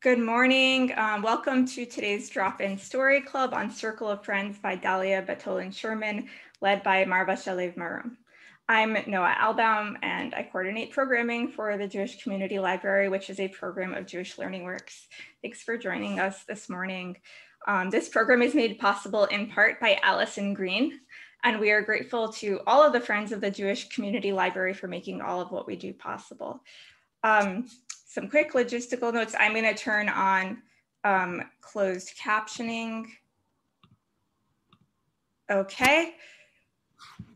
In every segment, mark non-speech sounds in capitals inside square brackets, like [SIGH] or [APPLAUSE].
Good morning. Um, welcome to today's drop-in story club on Circle of Friends by Dalia Betolin Sherman, led by Marva Shalev Marom. I'm Noah Albaum and I coordinate programming for the Jewish Community Library, which is a program of Jewish Learning Works. Thanks for joining us this morning. Um, this program is made possible in part by Allison Green, and we are grateful to all of the friends of the Jewish Community Library for making all of what we do possible. Um, some quick logistical notes. I'm going to turn on um, closed captioning. Okay.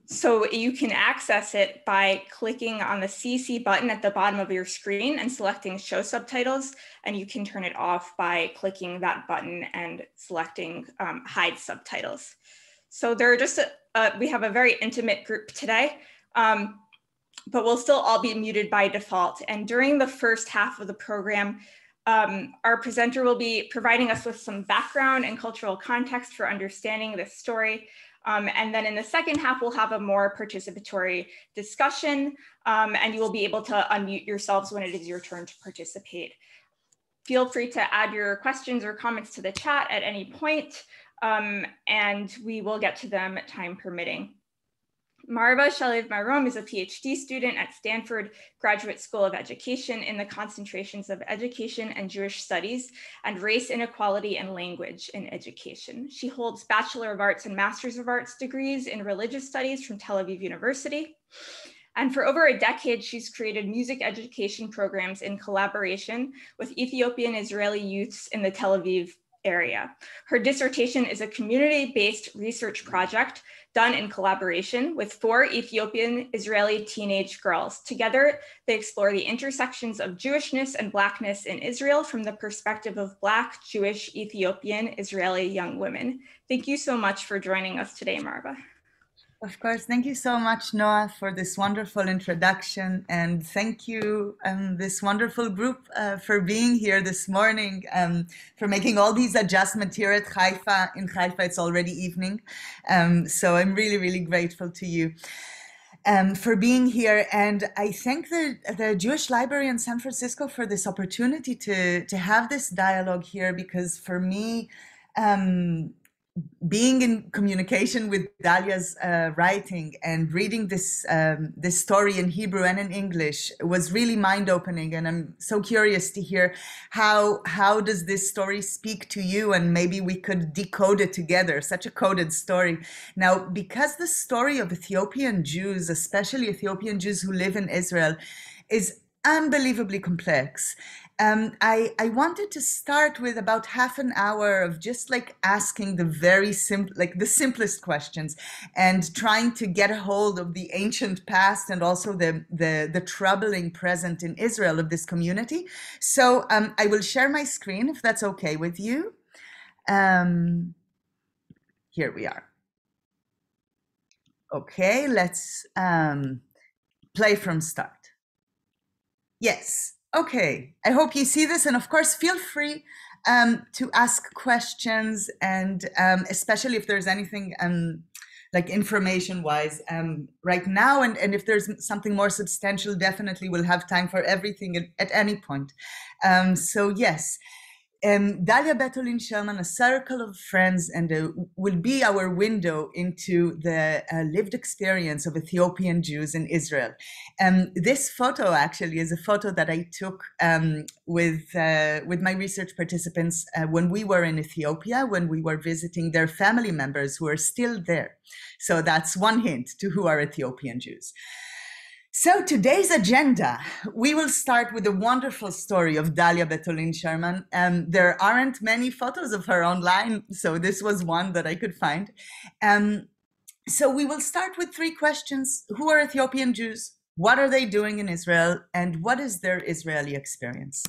So you can access it by clicking on the CC button at the bottom of your screen and selecting show subtitles. And you can turn it off by clicking that button and selecting um, hide subtitles. So there are just, a, we have a very intimate group today. Um, but we'll still all be muted by default. And during the first half of the program, um, our presenter will be providing us with some background and cultural context for understanding this story. Um, and then in the second half, we'll have a more participatory discussion um, and you will be able to unmute yourselves when it is your turn to participate. Feel free to add your questions or comments to the chat at any point, um, and we will get to them time permitting. Marva Shalev Marom is a PhD student at Stanford Graduate School of Education in the concentrations of education and Jewish studies and race inequality and language in education. She holds Bachelor of Arts and Masters of Arts degrees in religious studies from Tel Aviv University. And for over a decade, she's created music education programs in collaboration with Ethiopian Israeli youths in the Tel Aviv area. Her dissertation is a community-based research project done in collaboration with four Ethiopian Israeli teenage girls. Together, they explore the intersections of Jewishness and Blackness in Israel from the perspective of Black, Jewish, Ethiopian, Israeli young women. Thank you so much for joining us today, Marva. Of course. Thank you so much, Noah, for this wonderful introduction. And thank you, um, this wonderful group, uh, for being here this morning, um, for making all these adjustments here at Haifa. In Haifa, it's already evening. Um, so I'm really, really grateful to you. Um, for being here. And I thank the, the Jewish Library in San Francisco for this opportunity to, to have this dialogue here because for me, um, being in communication with Dalia's uh, writing and reading this um, this story in Hebrew and in English was really mind opening, and I'm so curious to hear how how does this story speak to you, and maybe we could decode it together. Such a coded story. Now, because the story of Ethiopian Jews, especially Ethiopian Jews who live in Israel, is unbelievably complex um, I, I wanted to start with about half an hour of just like asking the very simple, like the simplest questions and trying to get a hold of the ancient past and also the, the, the troubling present in Israel of this community. So um, I will share my screen if that's okay with you. Um, here we are. Okay, let's um, play from start. Yes. Okay, I hope you see this. And of course, feel free um, to ask questions and um, especially if there's anything um, like information wise um, right now. And, and if there's something more substantial, definitely we'll have time for everything at, at any point. Um, so yes, um, Dalia Betolin Sherman, a circle of friends, and uh, will be our window into the uh, lived experience of Ethiopian Jews in Israel. Um, this photo actually is a photo that I took um, with uh, with my research participants uh, when we were in Ethiopia, when we were visiting their family members who are still there. So that's one hint to who are Ethiopian Jews. So today's agenda, we will start with the wonderful story of Dalia Betolin Sherman. Um, there aren't many photos of her online, so this was one that I could find. Um, so we will start with three questions. Who are Ethiopian Jews? What are they doing in Israel? And what is their Israeli experience?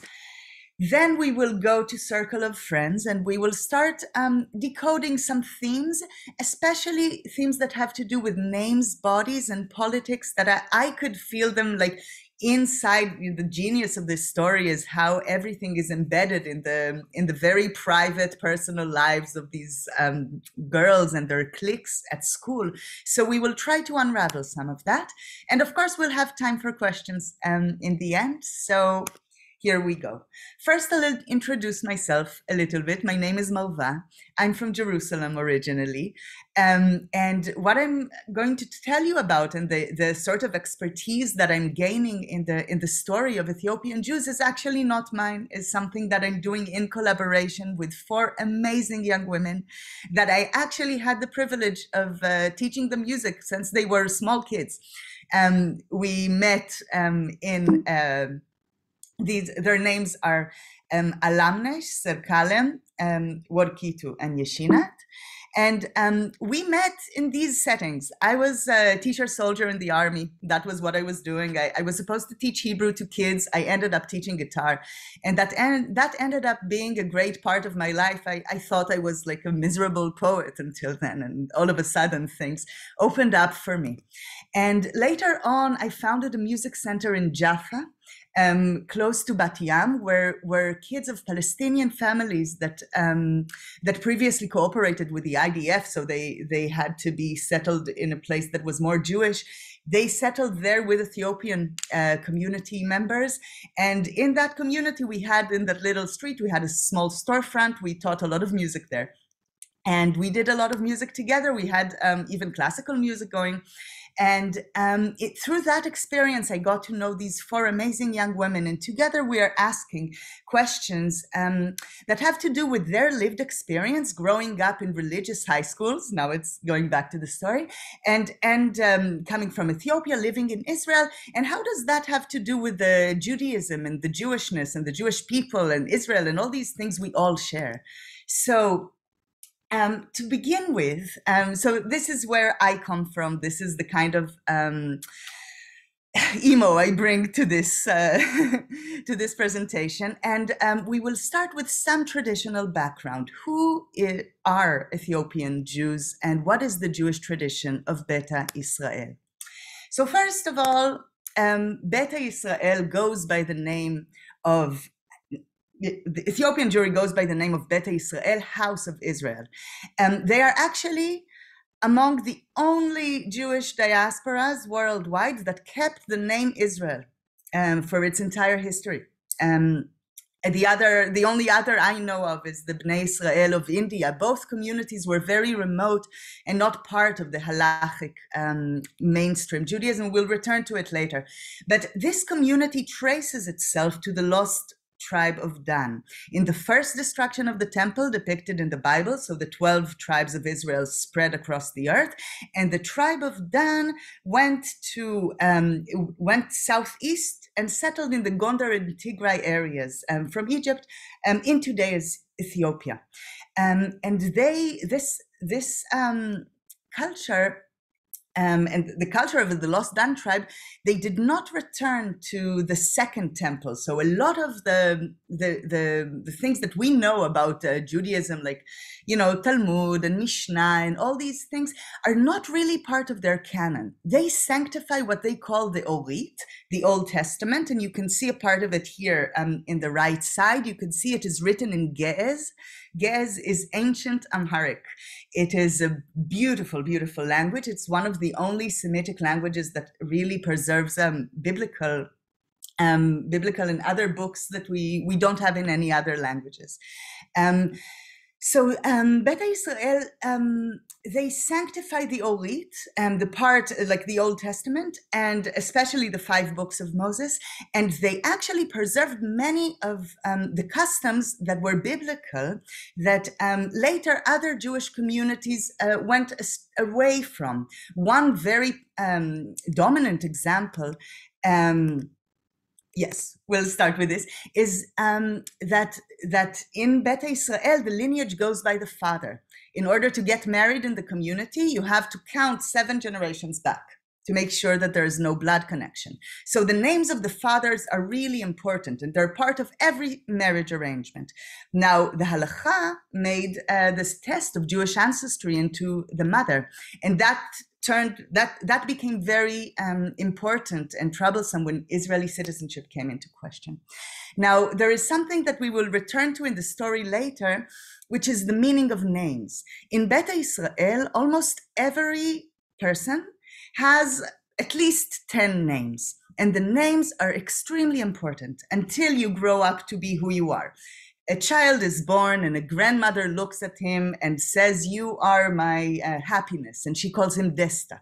Then we will go to Circle of Friends and we will start um, decoding some themes, especially themes that have to do with names, bodies, and politics that I, I could feel them like inside the genius of this story is how everything is embedded in the in the very private personal lives of these um, girls and their cliques at school. So we will try to unravel some of that. And of course we'll have time for questions um, in the end. So here we go. First, I'll introduce myself a little bit. My name is Marva. I'm from Jerusalem originally. Um, and what I'm going to tell you about and the, the sort of expertise that I'm gaining in the, in the story of Ethiopian Jews is actually not mine, is something that I'm doing in collaboration with four amazing young women that I actually had the privilege of uh, teaching them music since they were small kids. Um, we met um, in uh, these their names are um, Alamnesh, Serkalem, um, Warkitu, and Yeshinat. And um, we met in these settings. I was a teacher soldier in the army. That was what I was doing. I, I was supposed to teach Hebrew to kids. I ended up teaching guitar. And that, en- that ended up being a great part of my life. I, I thought I was like a miserable poet until then. And all of a sudden, things opened up for me. And later on, I founded a music center in Jaffa um, close to Bat Yam, where where kids of Palestinian families that um, that previously cooperated with the IDF, so they they had to be settled in a place that was more Jewish. They settled there with Ethiopian uh, community members, and in that community, we had in that little street, we had a small storefront. We taught a lot of music there, and we did a lot of music together. We had um, even classical music going and um, it, through that experience, I got to know these four amazing young women. And together we are asking questions um, that have to do with their lived experience growing up in religious high schools. Now it's going back to the story. And, and um, coming from Ethiopia, living in Israel. And how does that have to do with the Judaism and the Jewishness and the Jewish people and Israel and all these things we all share? So um, to begin with, um, so this is where I come from. This is the kind of um, [SIGHS] emo I bring to this uh, [LAUGHS] to this presentation, and um, we will start with some traditional background. Who are Ethiopian Jews, and what is the Jewish tradition of Beta Israel? So first of all, um, Beta Israel goes by the name of the Ethiopian Jewry goes by the name of Beta Israel, House of Israel. and they are actually among the only Jewish diasporas worldwide that kept the name Israel um, for its entire history. Um, the other, the only other I know of is the Bnei Israel of India. Both communities were very remote and not part of the halachic um, mainstream Judaism. We'll return to it later. But this community traces itself to the lost tribe of Dan. In the first destruction of the temple depicted in the Bible, so the 12 tribes of Israel spread across the earth, and the tribe of Dan went to um, went southeast and settled in the Gondar and Tigray areas um, from Egypt um, in today's Ethiopia. Um, and they this this um, culture um, and the culture of the lost Dan tribe, they did not return to the second temple. So a lot of the the the, the things that we know about uh, Judaism, like you know Talmud and Mishnah and all these things, are not really part of their canon. They sanctify what they call the Orit, the Old Testament, and you can see a part of it here um, in the right side. You can see it is written in Ge'ez. Ge'ez is ancient Amharic. It is a beautiful, beautiful language. It's one of the only Semitic languages that really preserves um, biblical um, biblical and other books that we, we don't have in any other languages. Um, so um, Beta Israel, um, they sanctify the Orit, and the part like the Old Testament, and especially the five books of Moses, and they actually preserved many of um, the customs that were biblical that um, later other Jewish communities uh, went away from. One very um, dominant example um, yes, we'll start with this, is um, that that in Beta Israel, the lineage goes by the father. In order to get married in the community, you have to count seven generations back to make sure that there is no blood connection. So the names of the fathers are really important and they're part of every marriage arrangement. Now, the halacha made uh, this test of Jewish ancestry into the mother, and that turned that that became very um, important and troublesome when Israeli citizenship came into question. Now there is something that we will return to in the story later, which is the meaning of names. In Beta Israel, almost every person has at least 10 names. And the names are extremely important until you grow up to be who you are. A child is born and a grandmother looks at him and says, You are my uh, happiness. And she calls him Desta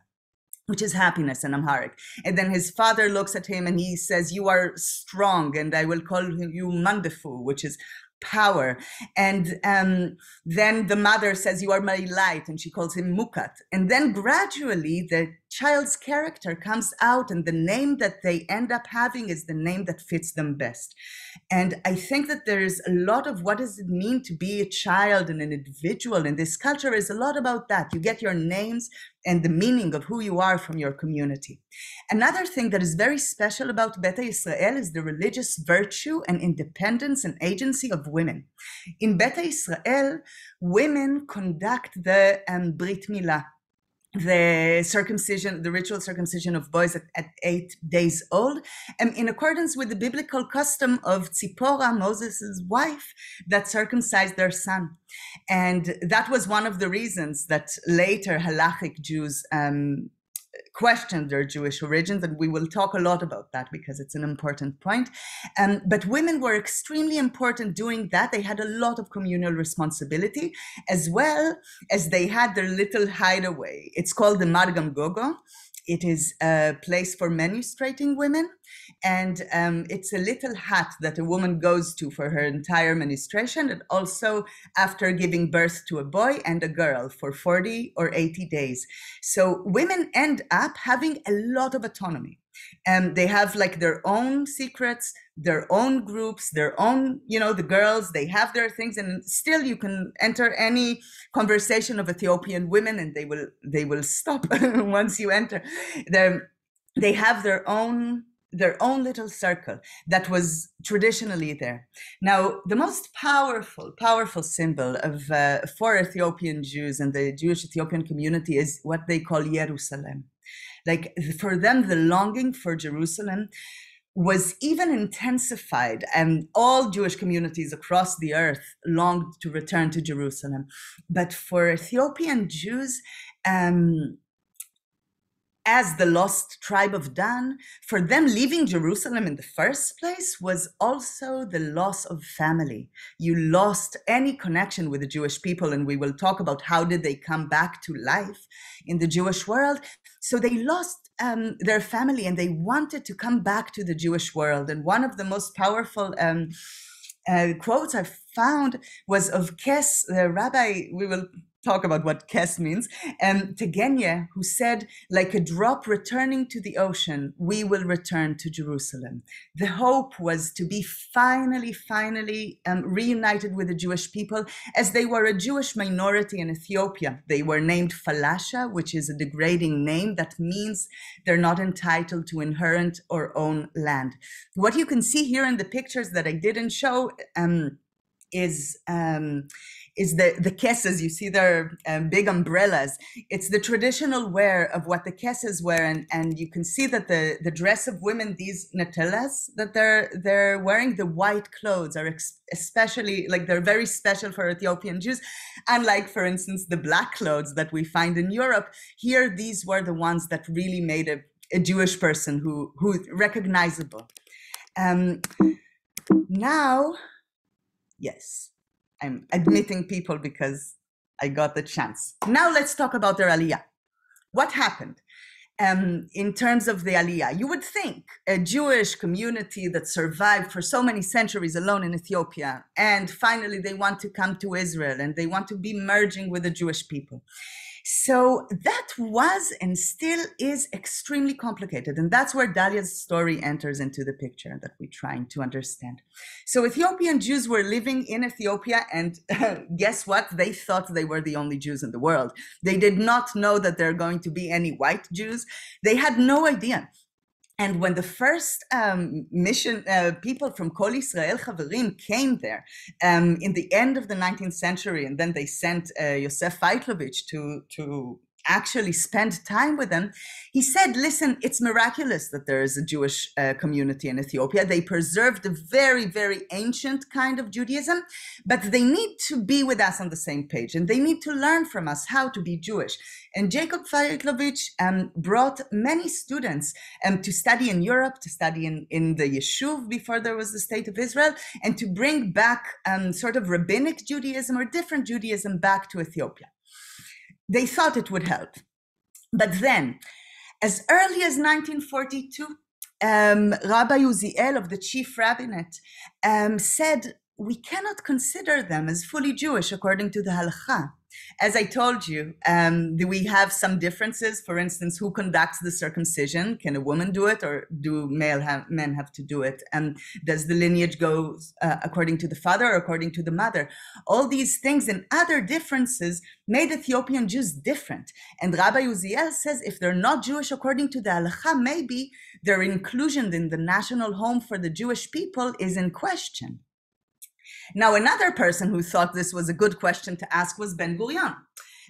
which is happiness in Amharic. And then his father looks at him and he says, You are strong, and I will call you Mandefu, which is power. And um, then the mother says, You are my light, and she calls him Mukat. And then gradually the child's character comes out, and the name that they end up having is the name that fits them best. And I think that there is a lot of what does it mean to be a child and an individual in this culture is a lot about that. You get your names and the meaning of who you are from your community. Another thing that is very special about Beta Israel is the religious virtue and independence and agency of women. In Beta Israel, women conduct the um, Brit Milah, the circumcision, the ritual circumcision of boys at, at eight days old, and in accordance with the biblical custom of Tzipporah, Moses' wife, that circumcised their son. And that was one of the reasons that later halachic Jews um, questioned their Jewish origins, and we will talk a lot about that because it's an important point. Um, but women were extremely important doing that. They had a lot of communal responsibility, as well as they had their little hideaway. It's called the Margam Gojo. It is a place for menstruating women, and um, it's a little hut that a woman goes to for her entire menstruation, and also after giving birth to a boy and a girl for 40 or 80 days. So women end up having a lot of autonomy and they have like their own secrets their own groups their own you know the girls they have their things and still you can enter any conversation of ethiopian women and they will they will stop [LAUGHS] once you enter they they have their own their own little circle that was traditionally there. Now, the most powerful, powerful symbol of uh, for Ethiopian Jews and the Jewish Ethiopian community is what they call Jerusalem. Like for them, the longing for Jerusalem was even intensified, and all Jewish communities across the earth longed to return to Jerusalem. But for Ethiopian Jews, um, as the lost tribe of Dan, for them leaving Jerusalem in the first place was also the loss of family. You lost any connection with the Jewish people, and we will talk about how did they come back to life in the Jewish world. So they lost um, their family, and they wanted to come back to the Jewish world. And one of the most powerful um, uh, quotes I found was of Kes, the rabbi. We will talk about what Kes means, um, Tegenya, who said, like a drop returning to the ocean, we will return to Jerusalem. The hope was to be finally, finally um, reunited with the Jewish people as they were a Jewish minority in Ethiopia. They were named Falasha, which is a degrading name that means they're not entitled to inherent or own land. What you can see here in the pictures that I didn't show um, is um, is the the kesses. You see their um, big umbrellas. It's the traditional wear of what the kesses wear, and, and you can see that the the dress of women, these natellas that they're they're wearing, the white clothes are especially like they're very special for Ethiopian Jews, unlike for instance the black clothes that we find in Europe. Here, these were the ones that really made a, a Jewish person who who recognizable. Um, now, yes I'm admitting people because I got the chance. Now let's talk about their aliyah. What happened? Um, in terms of the aliyah, you would think a Jewish community that survived for so many centuries alone in Ethiopia, and finally they want to come to Israel and they want to be merging with the Jewish people. So that was and still is extremely complicated. And that's where Dalia's story enters into the picture that we're trying to understand. So Ethiopian Jews were living in Ethiopia, and [LAUGHS] guess what? They thought they were the only Jews in the world. They did not know that there are going to be any white Jews. They had no idea. And when the first um, mission uh, people from Kol Israel Chaverim came there um, in the end of the 19th century, and then they sent uh, Yosef Faitlovitch to, to actually spend time with them, he said, Listen, it's miraculous that there is a Jewish uh, community in Ethiopia. They preserved a very, very ancient kind of Judaism, but they need to be with us on the same page and they need to learn from us how to be Jewish. And Jacob Faitlovitch um, brought many students um, to study in Europe, to study in, in the Yishuv before there was the state of Israel, and to bring back um, sort of rabbinic Judaism or different Judaism back to Ethiopia. They thought it would help. But then, as early as 1942, um, Rabbi Uziel of the chief rabbinate um, said, We cannot consider them as fully Jewish according to the halacha as I told you, um, we have some differences. For instance, who conducts the circumcision? Can a woman do it, or do male have, men have to do it? And does the lineage go uh, according to the father or according to the mother? All these things and other differences made Ethiopian Jews different. And Rabbi Uziel says if they're not Jewish according to the halacha, maybe their inclusion in the national home for the Jewish people is in question. Now, another person who thought this was a good question to ask was Ben Gurion,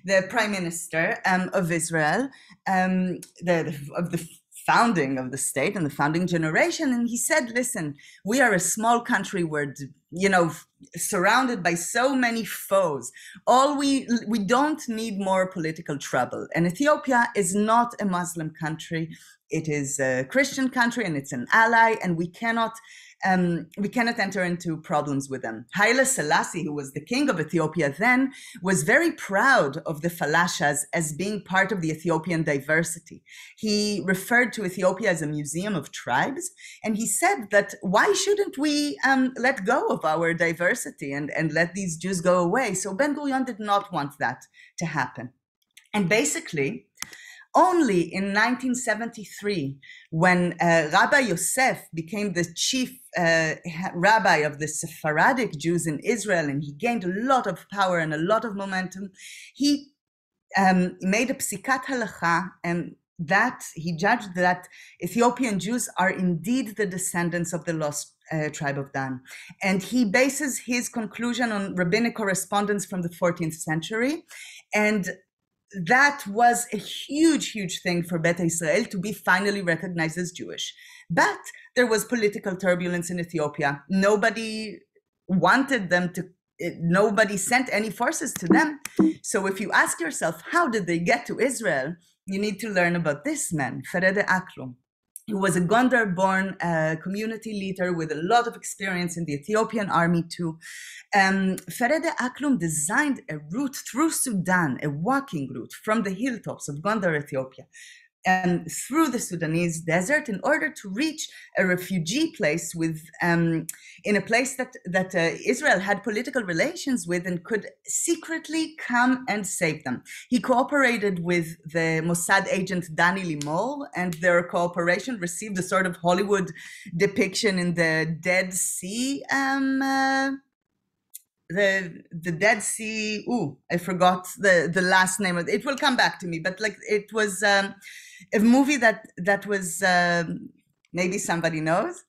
the prime minister um, of Israel, um, the, of the founding of the state and the founding generation. And he said, listen, we are a small country where, you know, surrounded by so many foes. All we, we don't need more political trouble. And Ethiopia is not a Muslim country. It is a Christian country and it's an ally, and we cannot um, we cannot enter into problems with them. Haile Selassie, who was the king of Ethiopia then, was very proud of the Falashas as being part of the Ethiopian diversity. He referred to Ethiopia as a museum of tribes, and he said that why shouldn't we um, let go of our diversity and, and let these Jews go away? So Ben Gurion did not want that to happen. And basically, only in 1973, when uh, Rabbi Yosef became the chief uh, rabbi of the Sephardic Jews in Israel, and he gained a lot of power and a lot of momentum, he um, made a psikat halacha, and that he judged that Ethiopian Jews are indeed the descendants of the lost uh, tribe of Dan. And he bases his conclusion on rabbinic correspondence from the 14th century. And that was a huge, huge thing for Beta Israel to be finally recognized as Jewish. But there was political turbulence in Ethiopia. Nobody wanted them to, eh, nobody sent any forces to them. So if you ask yourself, how did they get to Israel? You need to learn about this man, Ferede Aklum who was a Gondar born uh, community leader with a lot of experience in the Ethiopian army too. Um, Ferede Aklum designed a route through Sudan, a walking route from the hilltops of Gondar, Ethiopia, um, through the Sudanese desert in order to reach a refugee place with um, in a place that that uh, Israel had political relations with and could secretly come and save them. He cooperated with the Mossad agent Danny Limor, and their cooperation received a sort of Hollywood depiction in the Dead Sea. Um, uh, the the Dead Sea. Ooh, I forgot the the last name of it. It will come back to me, but like it was um, a movie that that was um, maybe somebody knows.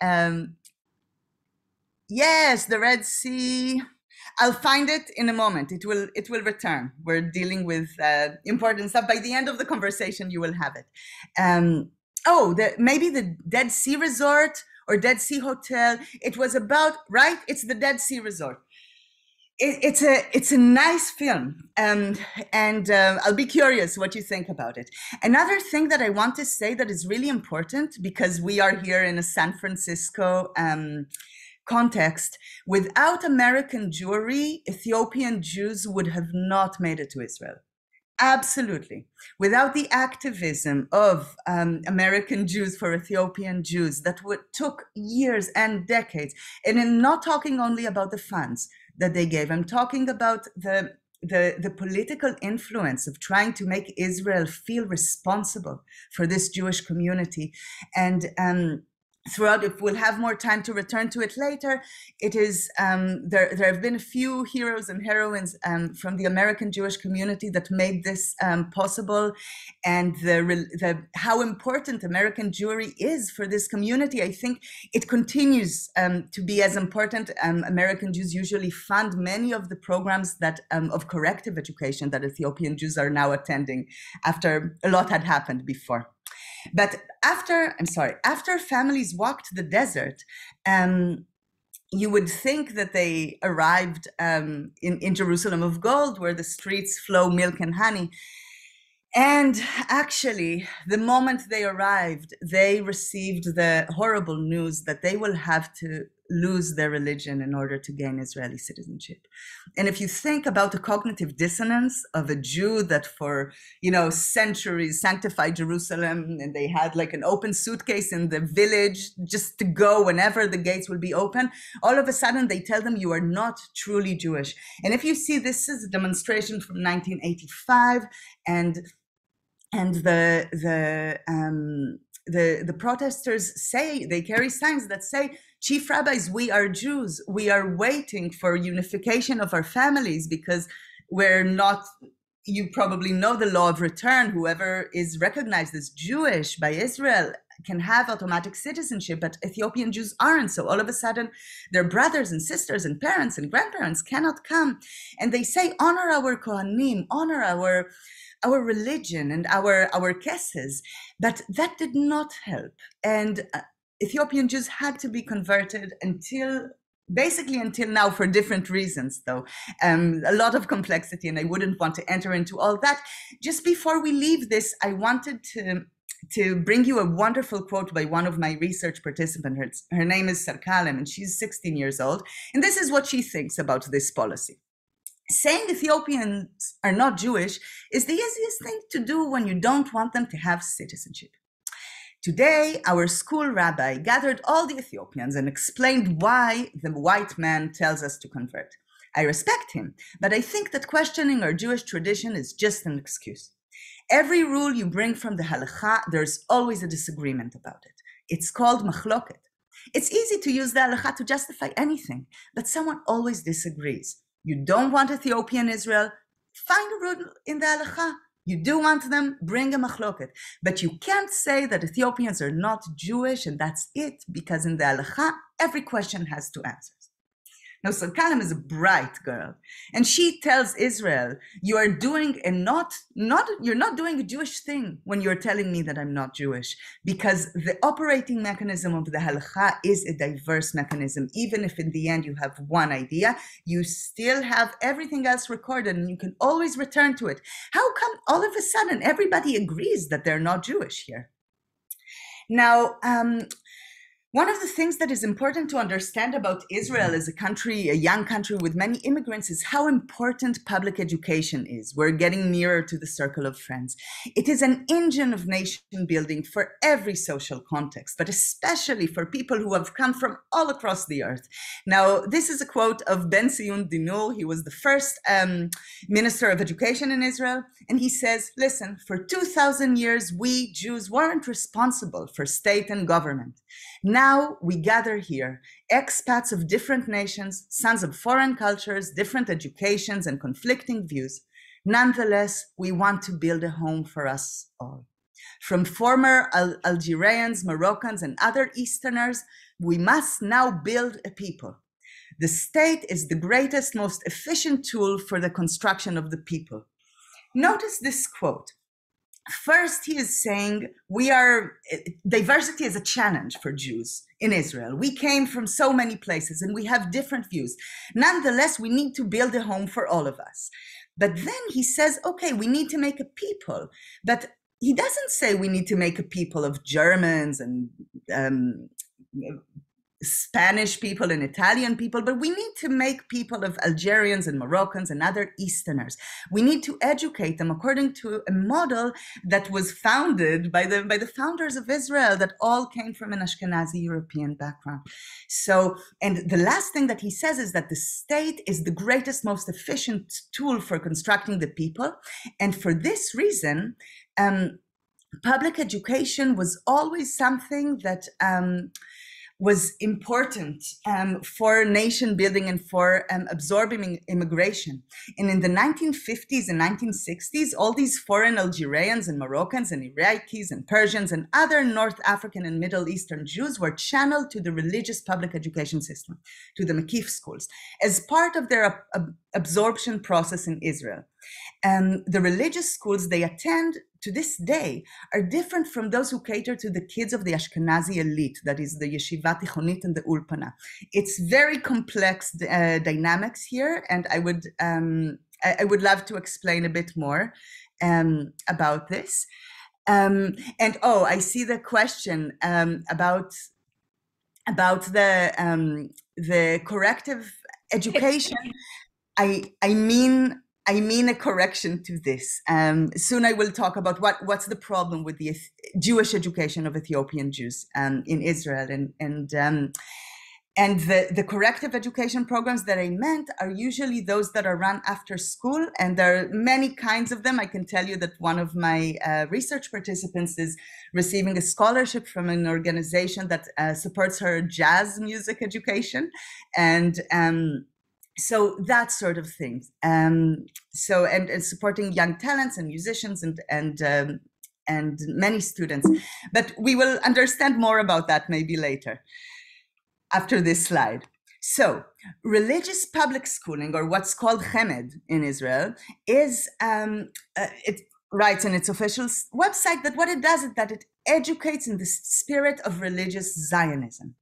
Um, yes, the Red Sea. I'll find it in a moment. It will it will return. We're dealing with uh, important stuff. By the end of the conversation, you will have it. Um, oh, the, maybe the Dead Sea Resort or Dead Sea Hotel. It was about right. It's the Dead Sea Resort. It, it's a it's a nice film, um, and uh, I'll be curious what you think about it. Another thing that I want to say that is really important because we are here in a San Francisco. Um, context, without American Jewry, Ethiopian Jews would have not made it to Israel. Absolutely. Without the activism of um, American Jews for Ethiopian Jews that would, took years and decades, and I'm not talking only about the funds that they gave, I'm talking about the the, the political influence of trying to make Israel feel responsible for this Jewish community. And um, throughout if we'll have more time to return to it later it is um, there there have been a few heroes and heroines um, from the american jewish community that made this um, possible. And the, the how important american jewry is for this community i think it continues um, to be as important. Um, american jews usually fund many of the programs that um, of corrective education that ethiopian jews are now attending after a lot had happened before but after, I'm sorry, after families walked the desert, um, you would think that they arrived um, in, in Jerusalem of gold, where the streets flow milk and honey. And actually, the moment they arrived, they received the horrible news that they will have to lose their religion in order to gain Israeli citizenship. And if you think about the cognitive dissonance of a Jew that for, you know, centuries sanctified Jerusalem and they had like an open suitcase in the village just to go whenever the gates will be open, all of a sudden they tell them you are not truly Jewish. And if you see this is a demonstration from 1985 and and the the um the the protesters say they carry signs that say chief rabbis, we are Jews. We are waiting for unification of our families because we're not, you probably know the law of return. Whoever is recognized as Jewish by Israel can have automatic citizenship, but Ethiopian Jews aren't. So all of a sudden, their brothers and sisters and parents and grandparents cannot come. And they say, honor our Kohanim, honor our our religion and our our kesses but that did not help and uh, Ethiopian Jews had to be converted until basically until now for different reasons though. Um, a lot of complexity and i wouldn't want to enter into all that. Just before we leave this i wanted to to bring you a wonderful quote by one of my research participants. Her, her name is serkalem and she's 16 years old and this is what she thinks about this policy. Saying ethiopians are not jewish is the easiest thing to do when you don't want them to have citizenship Today, our school rabbi gathered all the Ethiopians and explained why the white man tells us to convert. I respect him, but I think that questioning our Jewish tradition is just an excuse. Every rule you bring from the halacha, there's always a disagreement about it. It's called machloket. It's easy to use the halacha to justify anything, but someone always disagrees. You don't want Ethiopian Israel? Find a rule in the halacha you do want them, bring a machloket. But you can't say that Ethiopians are not Jewish and that's it, because in the halacha, every question has to answers. Now, Serkalem is a bright girl, and she tells Israel, "You are doing a not not you're not doing a Jewish thing when you're telling me that I'm not Jewish, because the operating mechanism of the halacha is a diverse mechanism. Even if in the end you have one idea, you still have everything else recorded, and you can always return to it. How come all of a sudden everybody agrees that they're not Jewish here?" Now, um, one of the things that is important to understand about Israel as a country, a young country with many immigrants, is how important public education is. We're getting nearer to the circle of friends. It is an engine of nation building for every social context, but especially for people who have come from all across the earth. Now, this is a quote of Ben Zion Dinur. He was the first um, minister of education in Israel. And he says, listen, for 2,000 years, we Jews weren't responsible for state and government. Now we gather here, expats of different nations, sons of foreign cultures, different educations, and conflicting views. Nonetheless, we want to build a home for us all. From former Al- Algerians, Moroccans, and other Easterners, we must now build a people. The state is the greatest, most efficient tool for the construction of the people. Notice this quote First, he is saying we are diversity is a challenge for Jews in Israel. We came from so many places and we have different views. Nonetheless, we need to build a home for all of us. But then he says, okay, we need to make a people. But he doesn't say we need to make a people of Germans and um, Spanish people and Italian people, but we need to make people of Algerians and Moroccans and other Easterners. We need to educate them according to a model that was founded by the by the founders of Israel that all came from an Ashkenazi European background. So, and the last thing that he says is that the state is the greatest, most efficient tool for constructing the people, and for this reason, um, public education was always something that um, was important um, for nation building and for um, absorbing immigration. And in the 1950s and 1960s, all these foreign Algerians and Moroccans and Iraqis and Persians and other North African and Middle Eastern Jews were channeled to the religious public education system, to the Makif schools, as part of their ab- absorption process in Israel. And the religious schools they attend to this day are different from those who cater to the kids of the Ashkenazi elite, that is the Yeshiva Tichonit and the Ulpana. It's very complex uh, dynamics here, and I would um, I, I, would love to explain a bit more um, about this. Um, and oh, I see the question um, about about the um, the corrective education. [LAUGHS] I I mean I mean a correction to this. Um, soon I will talk about what, what's the problem with the Jewish education of Ethiopian Jews um, in Israel. And, and, um, and the, the corrective education programs that I meant are usually those that are run after school. And there are many kinds of them. I can tell you that one of my uh, research participants is receiving a scholarship from an organization that uh, supports her jazz music education. And um, so that sort of thing. Um, so and, and, supporting young talents and musicians and and um, and many students. But we will understand more about that maybe later after this slide. So religious public schooling or what's called chemed in israel is um, uh, it writes in its official website that what it does is that it educates in the spirit of religious zionism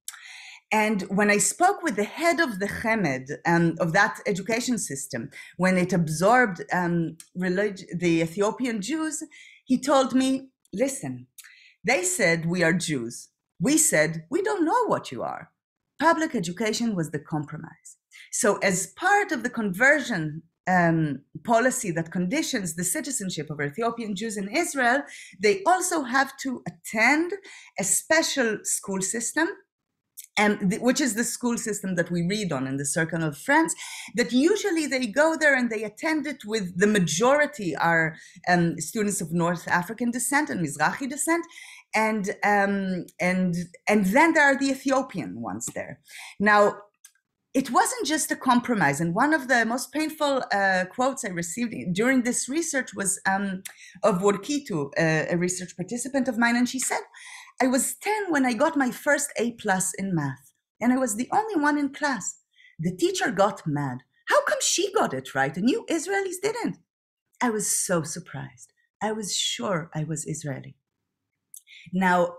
and when I spoke with the head of the Chemed, um, of that education system, when it absorbed um, the Ethiopian Jews, he told me, listen, they said we are Jews. We said, we don't know what you are. Public education was the compromise. So, as part of the conversion um, policy that conditions the citizenship of Ethiopian Jews in Israel, they also have to attend a special school system and the, which is the school system that we read on in the circle of friends that usually they go there and they attend it with the majority are um, students of north african descent and mizrahi descent and um, and and then there are the ethiopian ones there now it wasn't just a compromise. And one of the most painful uh, quotes I received during this research was um, of Workitu, uh, a research participant of mine. And she said, I was 10 when I got my first A plus in math, and I was the only one in class. The teacher got mad. How come she got it right and you Israelis didn't? I was so surprised. I was sure I was Israeli. Now,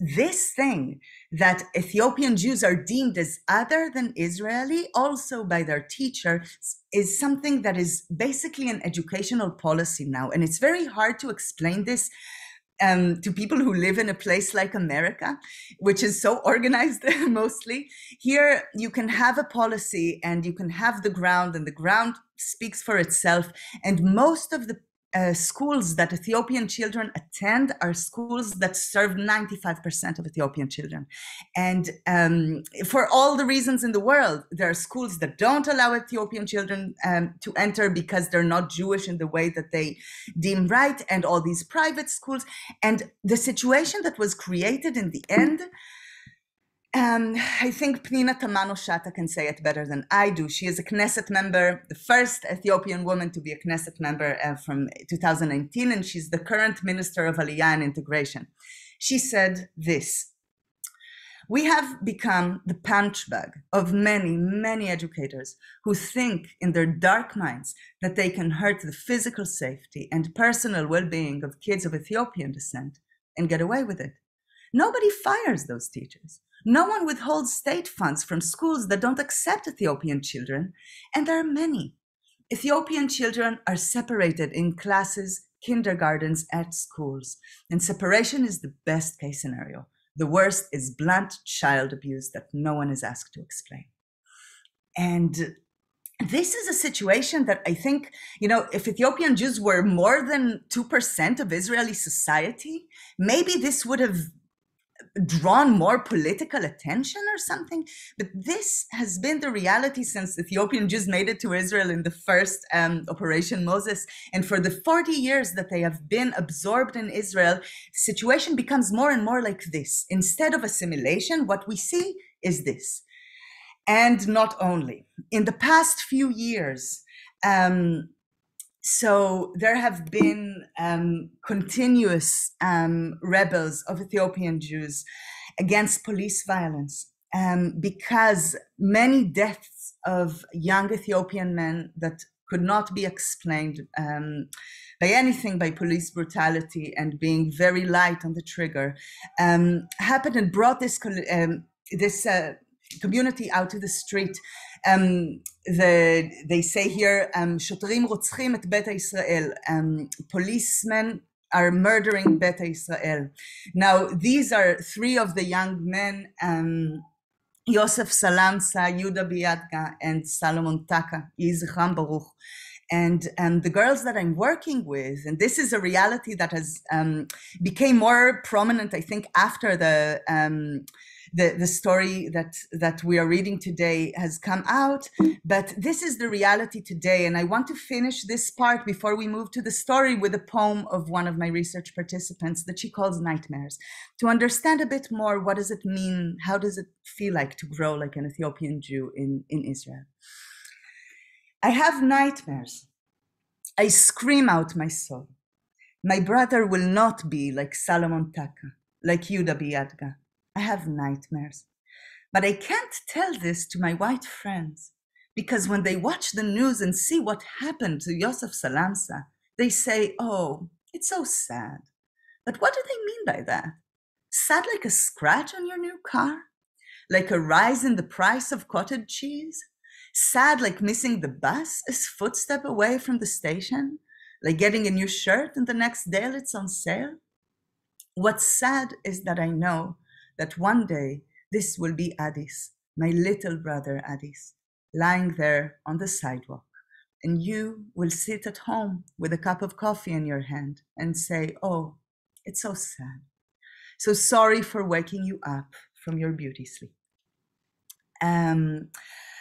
this thing that Ethiopian Jews are deemed as other than Israeli, also by their teacher, is something that is basically an educational policy now. And it's very hard to explain this um, to people who live in a place like America, which is so organized [LAUGHS] mostly. Here, you can have a policy and you can have the ground, and the ground speaks for itself. And most of the uh, schools that Ethiopian children attend are schools that serve 95% of Ethiopian children. And um, for all the reasons in the world, there are schools that don't allow Ethiopian children um, to enter because they're not Jewish in the way that they deem right, and all these private schools. And the situation that was created in the end um, I think Pnina Tamano Shata can say it better than I do. She is a Knesset member, the first Ethiopian woman to be a Knesset member uh, from 2019, and she's the current Minister of Aliyah and Integration. She said this We have become the punch bag of many, many educators who think in their dark minds that they can hurt the physical safety and personal well being of kids of Ethiopian descent and get away with it. Nobody fires those teachers. No one withholds state funds from schools that don't accept Ethiopian children, and there are many. Ethiopian children are separated in classes, kindergartens, at schools, and separation is the best case scenario. The worst is blunt child abuse that no one is asked to explain. And this is a situation that I think, you know, if Ethiopian Jews were more than 2% of Israeli society, maybe this would have drawn more political attention or something. But this has been the reality since Ethiopian Jews made it to Israel in the first um, Operation Moses. And for the 40 years that they have been absorbed in Israel, situation becomes more and more like this. Instead of assimilation, what we see is this. And not only. In the past few years, um, so there have been um, continuous um, rebels of Ethiopian Jews against police violence um, because many deaths of young Ethiopian men that could not be explained um, by anything by police brutality and being very light on the trigger um, happened and brought this um, this uh, community out to the street um, the, they say here, um, שוטרים רוצחים את בית um, policemen are murdering בית Israel. Now, these are three of the young men, um, Yosef Salamsa, Yuda Biadga, and Salomon Taka, יהי Baruch. And, and the girls that I'm working with, and this is a reality that has um, became more prominent, I think, after the um, the, the story that, that we are reading today has come out, but this is the reality today. And I want to finish this part before we move to the story with a poem of one of my research participants that she calls Nightmares. To understand a bit more, what does it mean? How does it feel like to grow like an Ethiopian Jew in, in Israel? I have nightmares. I scream out my soul. My brother will not be like Solomon Tekah, like Yuda Biadga. I have nightmares. But I can't tell this to my white friends because when they watch the news and see what happened to Yosef Salamsa, they say, oh, it's so sad. But what do they mean by that? Sad like a scratch on your new car? Like a rise in the price of cottage cheese? Sad like missing the bus a footstep away from the station? Like getting a new shirt and the next day it's on sale? What's sad is that I know that one day this will be Addis, my little brother Addis, lying there on the sidewalk. And you will sit at home with a cup of coffee in your hand and say, Oh, it's so sad. So sorry for waking you up from your beauty sleep. Um,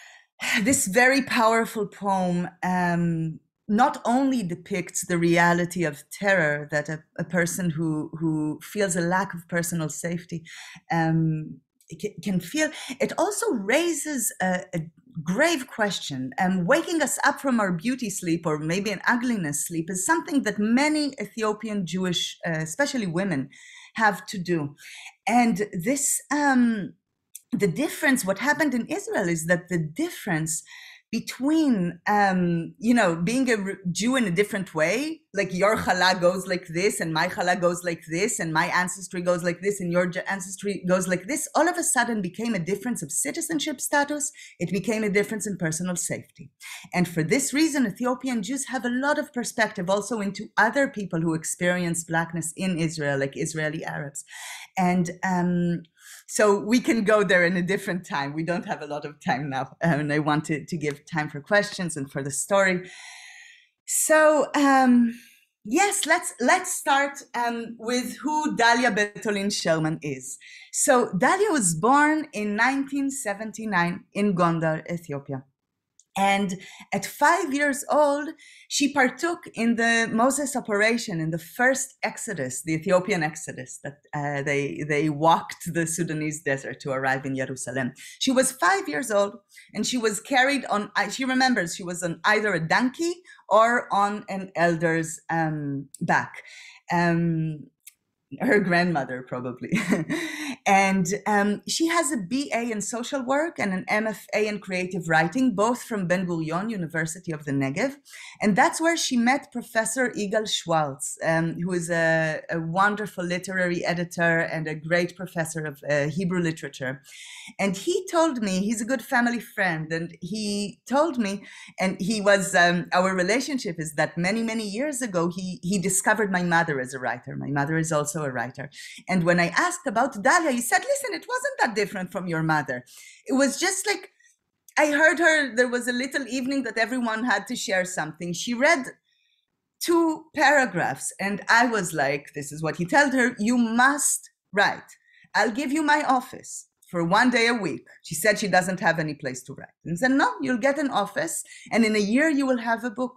[SIGHS] this very powerful poem um, not only depicts the reality of terror that a, a person who who feels a lack of personal safety um, can feel, it also raises a, a grave question. And um, waking us up from our beauty sleep or maybe an ugliness sleep is something that many Ethiopian Jewish, uh, especially women, have to do. And this, um, the difference, what happened in Israel is that the difference between um, you know being a Jew in a different way, like your chala goes like this, and my chala goes like this, and my ancestry goes like this, and your ancestry goes like this, all of a sudden became a difference of citizenship status. It became a difference in personal safety, and for this reason, Ethiopian Jews have a lot of perspective also into other people who experience blackness in Israel, like Israeli Arabs, and um, so we can go there in a different time. We don't have a lot of time now, and I wanted to give time for questions and for the story. So um, yes, let's let's start um, with who Dalia Betolin Sherman is. So Dalia was born in 1979 in Gondar, Ethiopia. And at five years old, she partook in the Moses operation in the first Exodus, the Ethiopian Exodus, that uh, they, they walked the Sudanese desert to arrive in Jerusalem. She was five years old and she was carried on, she remembers she was on either a donkey or on an elder's um, back. Um, her grandmother probably. [LAUGHS] And um, she has a ba in social work and an mfa in creative writing both from ben gurion university of the negev. And that's where she met professor Yigal Schwartz um, who is a, a, wonderful literary editor and a great professor of uh, hebrew literature. And he told me he's a good family friend and he told me and he was um, our relationship is that many many years ago he he discovered my mother as a writer. My mother is also also a writer. And when I asked about Dalia, he said, listen, it wasn't that different from your mother. It was just like, I heard her, there was a little evening that everyone had to share something. She read two paragraphs, and I was like, this is what he told her, you must write. I'll give you my office for one day a week. She said she doesn't have any place to write. And said, No, you'll get an office, and in a year you will have a book.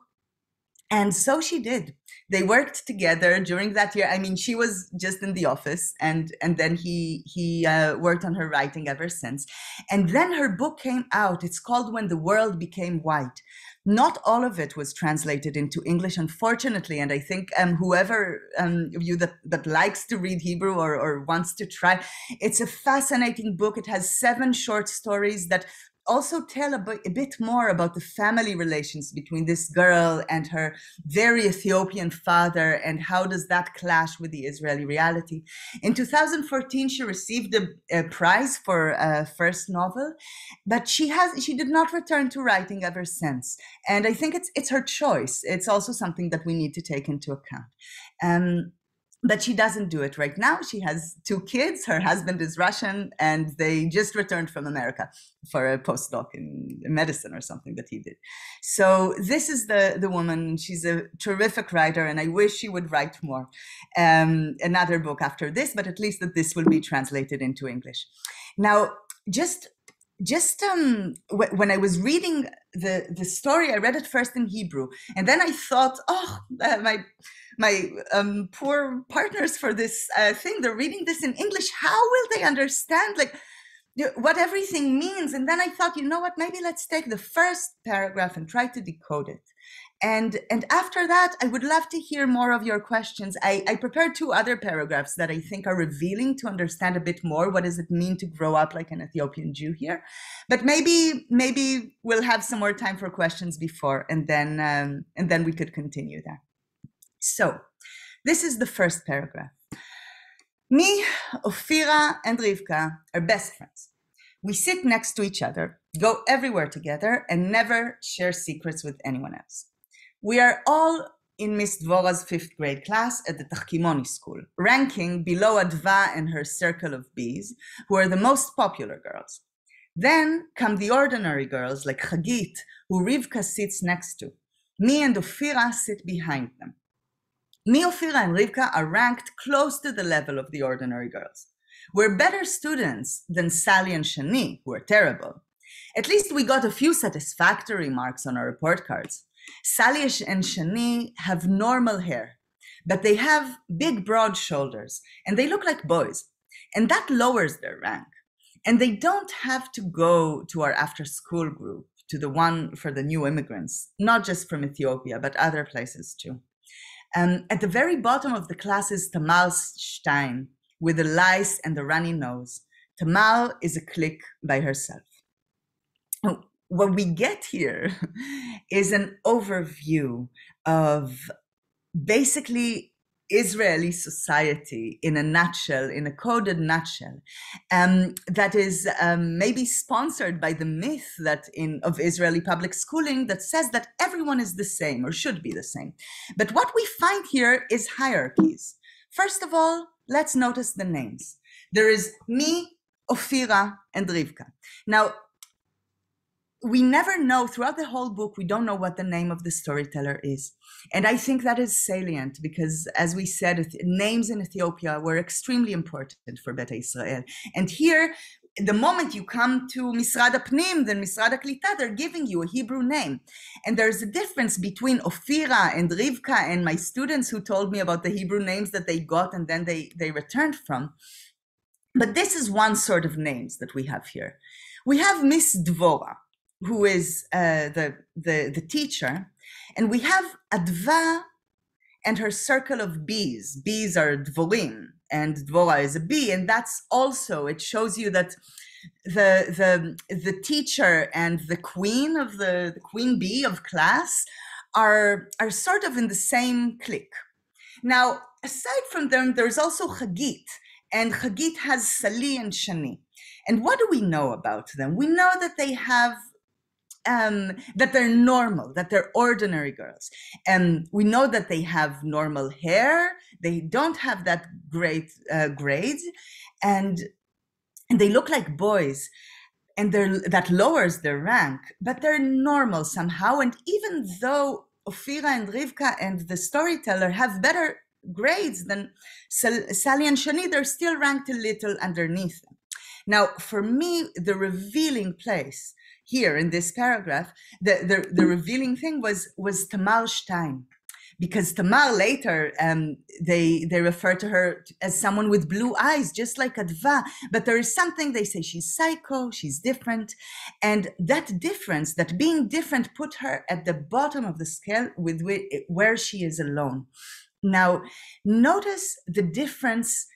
And so she did. They worked together during that year. I mean, she was just in the office, and and then he he uh, worked on her writing ever since. And then her book came out. It's called When the World Became White. Not all of it was translated into English, unfortunately. And I think um, whoever um, you that, that likes to read Hebrew or, or wants to try, it's a fascinating book. It has seven short stories that also tell a bit, bit, more about the family relations between this girl and her very Ethiopian father and how does that clash with the Israeli reality. In 2014, she received a, a prize for a first novel, but she has she did not return to writing ever since. And I think it's it's her choice. It's also something that we need to take into account. Um, but she doesn't do it right now. She has two kids. Her husband is Russian, and they just returned from America for a postdoc in medicine or something that he did. So this is the the woman. She's a terrific writer, and I wish she would write more. Um, another book after this, but at least that this will be translated into English. Now, just just um, w- when I was reading the the story, I read it first in Hebrew, and then I thought, oh, uh, my my um, poor partners for this uh, thing they're reading this in english. How will they understand like what everything means? And then i thought you know what? Maybe let's take the first paragraph and try to decode it and and after that i would love to hear more of your questions i, I prepared two other paragraphs that i think are revealing to understand a bit more what does it mean to grow up like an ethiopian jew here but maybe maybe we'll have some more time for questions before and then um, and then we could continue that so, this is the first paragraph. Me, Ophira, and Rivka are best friends. We sit next to each other, go everywhere together, and never share secrets with anyone else. We are all in Miss Dvora's fifth grade class at the Tachkimoni school, ranking below Adva and her circle of bees, who are the most popular girls. Then come the ordinary girls like Chagit, who Rivka sits next to. Me and Ophira sit behind them. Me, Ophira, and Rivka are ranked close to the level of the ordinary girls. We're better students than Sally and Shani, who are terrible. At least we got a few satisfactory marks on our report cards. Sally and Shani have normal hair, but they have big, broad shoulders, and they look like boys. And that lowers their rank. And they don't have to go to our after school group, to the one for the new immigrants, not just from Ethiopia, but other places too. Um, at the very bottom of the class is Tamar Stein with the lice and the runny nose. Tamar is a clique by herself. What we get here [LAUGHS] is an overview of basically Israeli society in a nutshell, in a coded nutshell, um, that is um, maybe sponsored by the myth that in of Israeli public schooling that says that everyone is the same or should be the same. But what we find here is hierarchies. First of all, let's notice the names. There is me, Ofira, and Rivka. Now, we never know throughout the whole book we don't know what the name of the storyteller is and i think that is salient because as we said names in ethiopia were extremely important for beta israel and here the moment you come to Misrad Apnim, then Misrad Aklita, they're giving you a Hebrew name. And there's a difference between Ophira and Rivka and my students who told me about the Hebrew names that they got and then they, they returned from. But this is one sort of names that we have here. We have Miss Dvora, who is uh, the, the, the teacher, and we have Adva and her circle of bees. Bees are Dvorim, and Dvora is a bee, and that's also it shows you that the the the teacher and the queen of the, the queen bee of class are are sort of in the same clique. Now, aside from them, there's also Chagit, and Chagit has Sali and Shani. And what do we know about them? We know that they have um, that they're normal, that they're ordinary girls. And we know that they have normal hair. They don't have that great uh, grades, and and they look like boys, and that lowers their rank. But they're normal somehow. And even though Ophira and Rivka and the storyteller have better grades than Sally and Shani, they're still ranked a little underneath them. Now, for me, the revealing place here in this paragraph, the, the, the revealing thing was was Tamar Stein because Tamar later um, they they refer to her as someone with blue eyes, just like Adva. But there is something they say she's psycho, she's different, and that difference, that being different, put her at the bottom of the scale with where she is alone. Now, notice the difference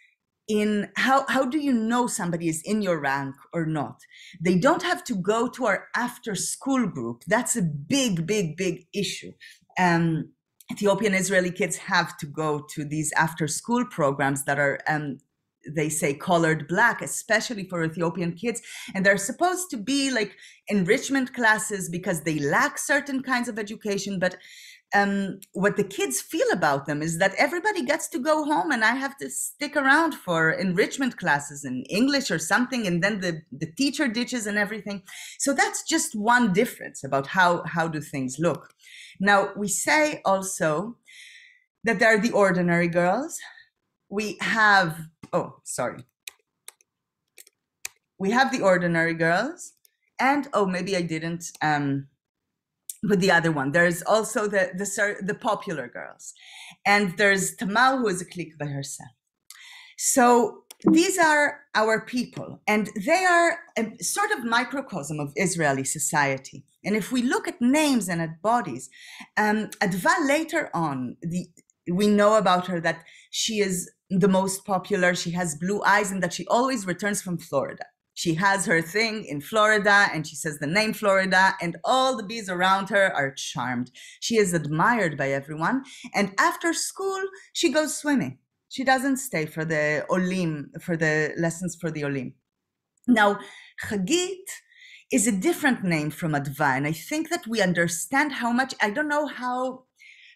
in how how do you know somebody is in your rank or not they don't have to go to our after school group that's a big big big issue um Ethiopian Israeli kids have to go to these after school programs that are um, they say colored black, especially for Ethiopian kids. And they're supposed to be like enrichment classes because they lack certain kinds of education. But um, what the kids feel about them is that everybody gets to go home and I have to stick around for enrichment classes in English or something. And then the, the teacher ditches and everything. So that's just one difference about how, how do things look. Now, we say also that there are the ordinary girls. We have, oh, sorry. We have the ordinary girls. And, oh, maybe I didn't um, put the other one. There's also the, the, the popular girls. And there's Tamar, who is a clique by herself. So these are our people, and they are a sort of microcosm of Israeli society. And if we look at names and at bodies, um, Adva later on, the, we know about her that she is the most popular, she has blue eyes, and that she always returns from Florida. She has her thing in Florida and she says the name Florida, and all the bees around her are charmed. She is admired by everyone. And after school, she goes swimming she doesn't stay for the olim, for the lessons for the olim. Now, Chagit is a different name from Adva, and I think that we understand how much, I don't know how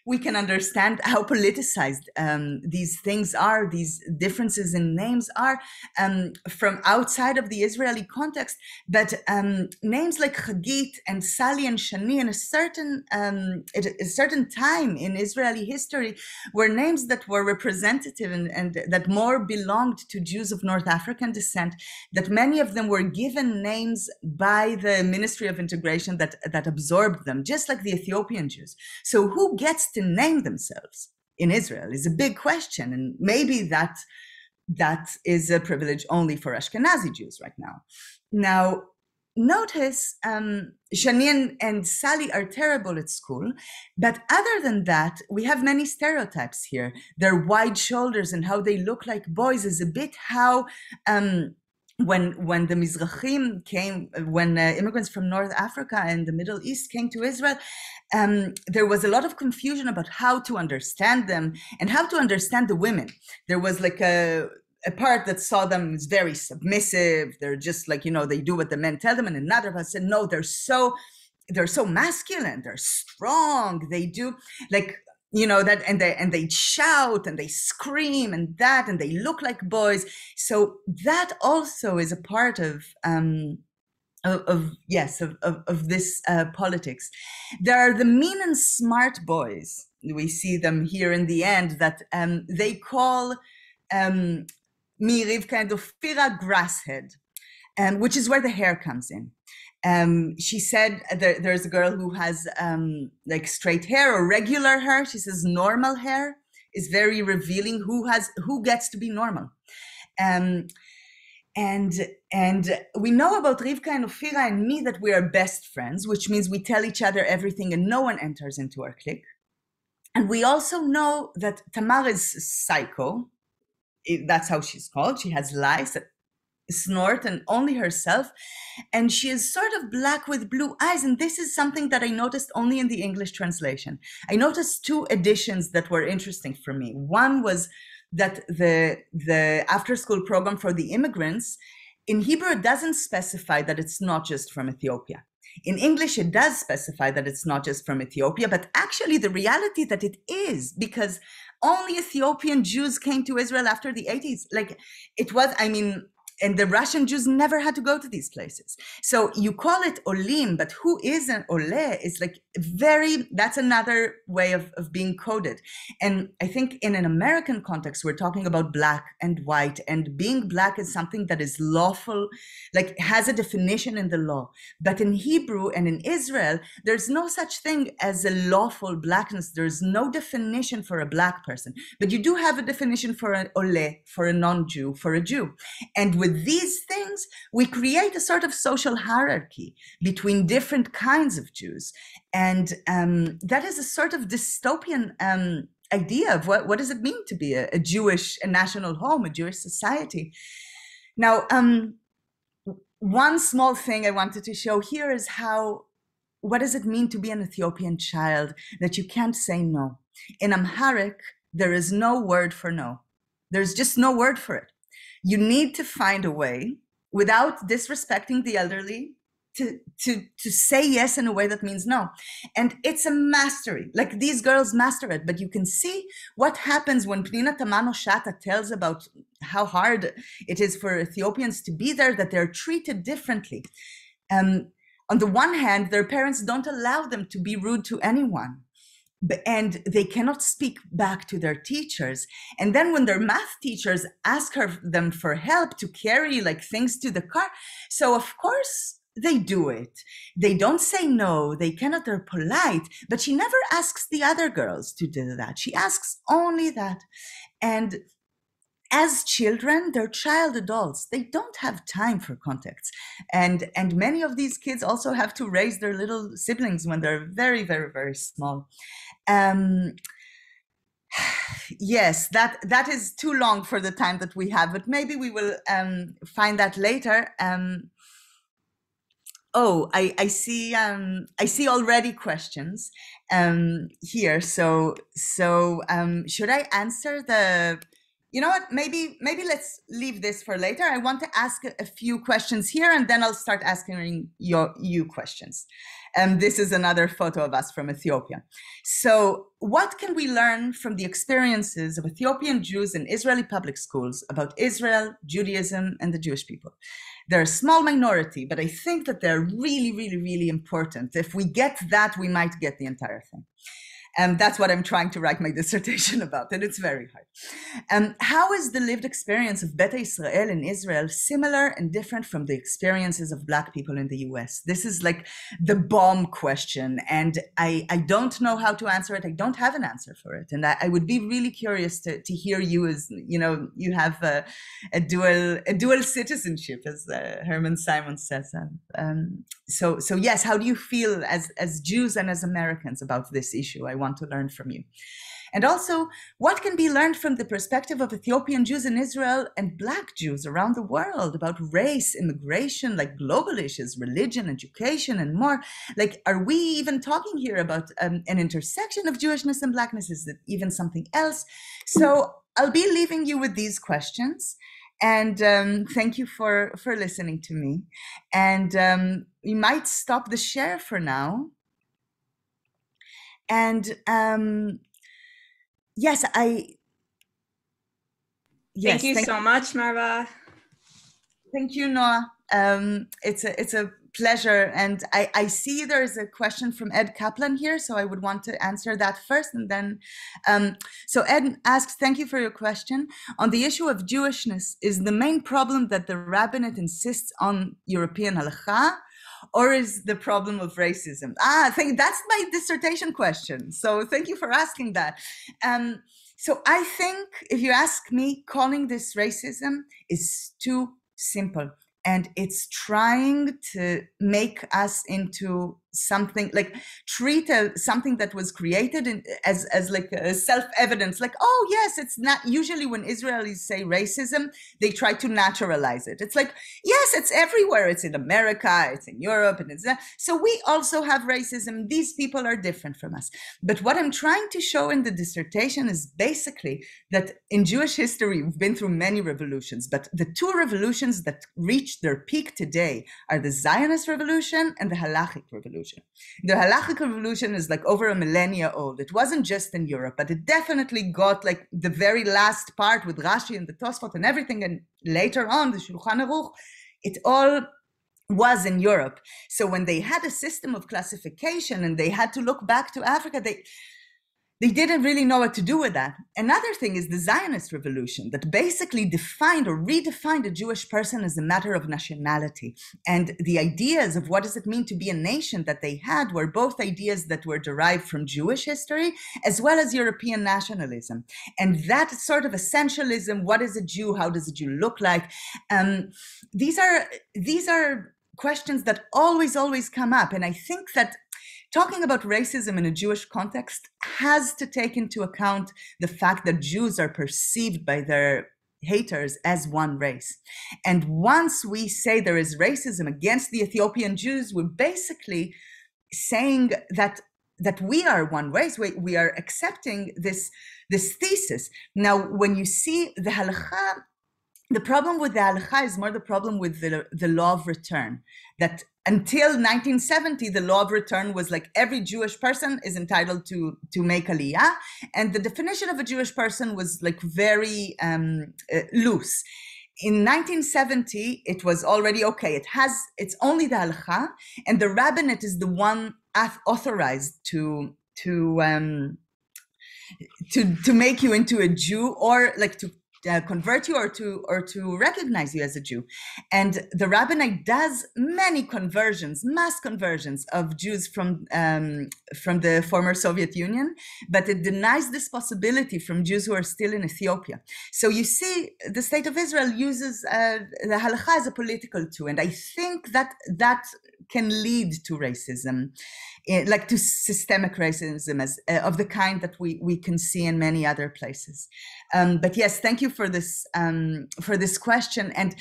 we can understand [LAUGHS] how politicized um, these things are, these differences in names are um, from outside of the Israeli context. But um, names like Chagit and Sally and Shani in a certain um, at a certain time in Israeli history were names that were representative and, and that more belonged to Jews of North African descent. That many of them were given names by the Ministry of Integration that that absorbed them, just like the Ethiopian Jews. So who gets to name themselves in Israel is a big question, and maybe that that is a privilege only for Ashkenazi Jews right now. Now, notice um, Shani and Sally are terrible at school, but other than that, we have many stereotypes here. Their wide shoulders and how they look like boys is a bit how um, when when the Mizrahim came, when uh, immigrants from North Africa and the Middle East came to Israel, um, there was a lot of confusion about how to understand them and how to understand the women. There was like a a part that saw them as very submissive. They're just like you know they do what the men tell them, and another part said no, they're so they're so masculine they're strong they do like you know that and they and they shout and they scream and that and they look like boys. So that also is a part of um of, of yes of, of, of this uh, politics. There are the mean and smart boys. We see them here in the end that um they call um me Rivka and Ofira grasshead um, which is where the hair comes in um, she said there, there's a girl who has um, like straight hair or regular hair. She says normal hair is very revealing. Who has who gets to be normal? Um, and and we know about Rivka and Ofira and me that we are best friends, which means we tell each other everything and no one enters into our clique. And we also know that Tamar is psycho. That's how she's called. She has lies that snort and only herself. And she is sort of black with blue eyes. And this is something that I noticed only in the English translation. I noticed two additions that were interesting for me. One was that the the after school program for the immigrants in Hebrew it doesn't specify that it's not just from Ethiopia. In English, it does specify that it's not just from Ethiopia, but actually, the reality that it is, because only Ethiopian Jews came to Israel after the 80s. Like, it was, I mean, and the Russian Jews never had to go to these places. So you call it olim, but who is an ole is like very, that's another way of, of being coded. And I think in an American context, we're talking about black and white, and being black is something that is lawful, like has a definition in the law. But in Hebrew and in Israel, there's no such thing as a lawful blackness. There's no definition for a black person, but you do have a definition for an ole, for a non-Jew, for a Jew. And with these things, we create a sort of social hierarchy between different kinds of Jews. And um, that is a sort of dystopian um, idea of what, what does it mean to be a, a Jewish, a national home, a Jewish society. Now, um, one small thing I wanted to show here is how, what does it mean to be an Ethiopian child that you can't say no? In Amharic, there is no word for no. There's just no word for it. You need to find a way without disrespecting the elderly to, to, to say yes in a way that means no. And it's a mastery. Like these girls master it, but you can see what happens when Pnina Tamano Shata tells about how hard it is for Ethiopians to be there, that they're treated differently. Um, on the one hand, their parents don't allow them to be rude to anyone and they cannot speak back to their teachers. And then when their math teachers ask her them for help to carry like things to the car so of course they do it. They don't say no they cannot they're polite but she never asks the other girls to do that. She asks only that. And as children they're child adults. They don't have time for contacts and and many of these kids also have to raise their little siblings when they're very very very small um, [SIGHS] yes, that that is too long for the time that we have, but maybe we will um, find that later. Um, oh, I, I see. Um, I see already questions um, here. So so um, should I answer the? You know what? Maybe maybe let's leave this for later. I want to ask a, few questions here, and then I'll start asking your you questions. And this is another photo of us from Ethiopia. So, what can we learn from the experiences of Ethiopian Jews in Israeli public schools about Israel, Judaism, and the Jewish people? They're a small minority, but I think that they're really, really, really important. If we get that, we might get the entire thing. And that's what I'm trying to write my [LAUGHS] dissertation about, and it's very hard. Um, how is the lived experience of Beta Israel in Israel similar and different from the experiences of Black people in the US? This is like the bomb question, and I, I don't know how to answer it. I don't have an answer for it. And I, I would be really curious to, to hear you as, you know, you have a, a dual a dual citizenship, as uh, Herman Simon says. Um, so, so yes, how do you feel as, as Jews and as Americans about this issue? I want to learn from you. And also, what can be learned from the perspective of Ethiopian Jews in Israel and Black Jews around the world about race, immigration, like global issues, religion, education, and more? Like, are we even talking here about um, an intersection of Jewishness and Blackness? Is it even something else? So, I'll be leaving you with these questions. And um, thank you for, for listening to me. And um, we might stop the share for now and um, yes, I. Yes, thank you thank so much, Marva. Thank you, Noah. Um, it's a it's a pleasure, and I I see there is a question from Ed Kaplan here, so I would want to answer that first, and then. Um, so Ed asks, "Thank you for your question on the issue of Jewishness. Is the main problem that the rabbinate insists on European halacha?" Or is the problem of racism? Ah, I think that's my dissertation question. So thank you for asking that. Um, so I think if you ask me, calling this racism is too simple and it's trying to make us into something like treat a, something that was created in, as as like self-evidence like oh yes it's not usually when israelis say racism they try to naturalize it. It's like yes it's everywhere. It's in america it's in europe and it's uh, so we also have racism. These people are different from us. But what i'm trying to show in the dissertation is basically that in jewish history we've been through many revolutions but the two revolutions that reached their peak today are the zionist revolution and the halachic revolution revolution. The halachic revolution is like over a millennia old. It wasn't just in Europe, but it definitely got like the very last part with Rashi and the Tosfot and everything. And later on, the Shulchan Aruch, it all was in Europe. So when they had a system of classification and they had to look back to Africa, they they didn't really know what to do with that. Another thing is the Zionist revolution that basically defined or redefined a Jewish person as a matter of nationality. And the ideas of what does it mean to be a nation that they had were both ideas that were derived from Jewish history as well as European nationalism. And that sort of essentialism, what is a Jew? How does a Jew look like? Um, these are these are questions that always, always come up. And I think that talking about racism in a Jewish context has to take into account the fact that Jews are perceived by their haters as one race. And once we say there is racism against the Ethiopian Jews, we're basically saying that that we are one race. We, we are accepting this this thesis. Now, when you see the halacha the problem with the halacha is more the problem with the, the law of return. That until 1970, the law of return was like every Jewish person is entitled to, to make aliyah. And the definition of a Jewish person was like very um, uh, loose. In 1970, it was already okay. It has, it's only the halacha, and the rabbinate is the one authorized to, to, um, to to make you into a Jew or like to uh, convert you or to or to recognize you as a Jew. And the rabbinate does many conversions, mass conversions of Jews from um, from the former Soviet Union, but it denies this possibility from Jews who are still in Ethiopia. So you see, the state of Israel uses uh, the halacha as a political tool, and I think that that can lead to racism, like to systemic racism as, uh, of the kind that we, we can see in many other places. Um, but yes, thank you for this um, for this question. And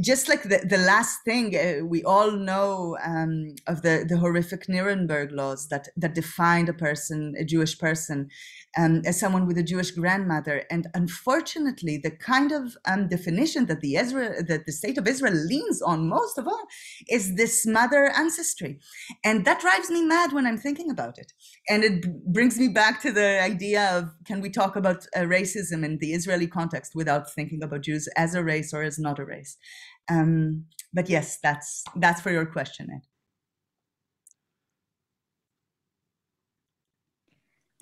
just like the, the last thing, uh, we all know um, of the, the horrific Nuremberg laws that, that defined a person, a Jewish person, um, as someone with a Jewish grandmother. And unfortunately, the kind of um, definition that the Israel, that the state of Israel leans on most of all, is this mother ancestry, and that drives me mad when I'm thinking about it. And it brings me back to the idea of can we talk about uh, racism in the Israeli context without thinking about Jews as a race or as not a race? Um, but yes, that's that's for your question, Ed.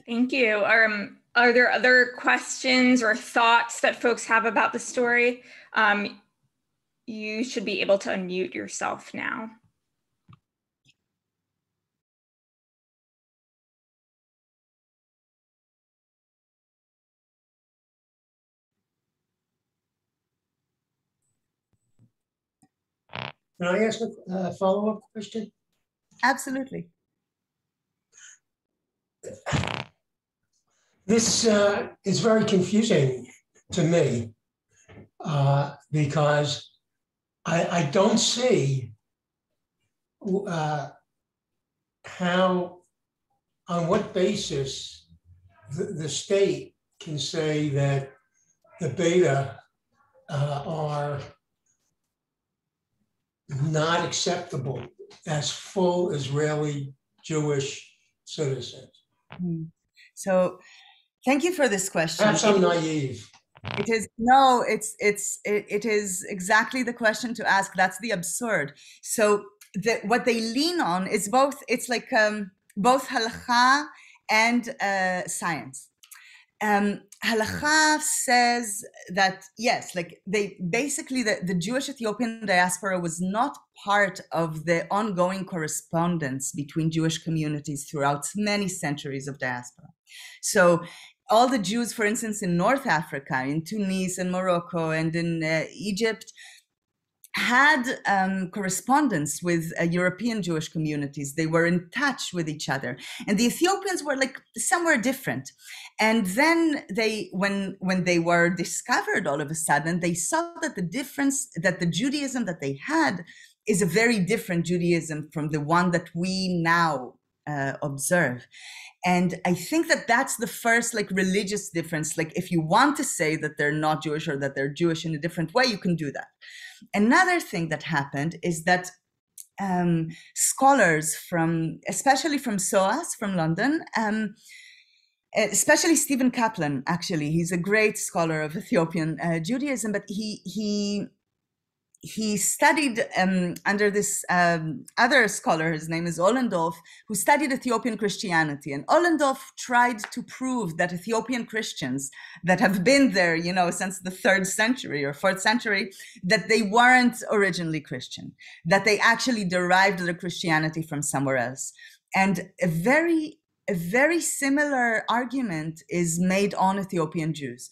Thank you. Um, are there other questions or thoughts that folks have about the story? Um, you should be able to unmute yourself now. Can I ask a uh, follow-up question? Absolutely. This uh, is very confusing to me uh, because I, I, don't see uh, how, on what basis the, the, state can say that the beta uh, are not acceptable as full Israeli Jewish citizens. Mm. So Thank you for this question. Perhaps I'm naive. It is no, it's it's it, it is exactly the question to ask. That's the absurd. So the, what they lean on is both. It's like um, both halacha and uh, science. Um, halacha says that yes, like they basically the, the Jewish Ethiopian diaspora was not part of the ongoing correspondence between Jewish communities throughout many centuries of diaspora. So all the Jews, for instance, in North Africa, in Tunis and Morocco and in uh, Egypt, had um, correspondence with uh, European Jewish communities. They were in touch with each other, and the Ethiopians were like somewhere different. And then they, when when they were discovered, all of a sudden, they saw that the difference that the Judaism that they had is a very different Judaism from the one that we now uh, observe and i think that that's the first like religious difference like if you want to say that they're not jewish or that they're jewish in a different way you can do that another thing that happened is that um, scholars from, especially from SOAS, from London, um, especially Steven Kaplan. Actually, he's a great scholar of Ethiopian uh, Judaism, but he he he studied um, under this um, other scholar, his name is Ullendorff, who studied Ethiopian Christianity. And Ullendorff tried to prove that Ethiopian Christians that have been there, you know, since the third century or fourth century, that they weren't originally Christian, that they actually derived their Christianity from somewhere else. And a very, a very similar argument is made on Ethiopian Jews.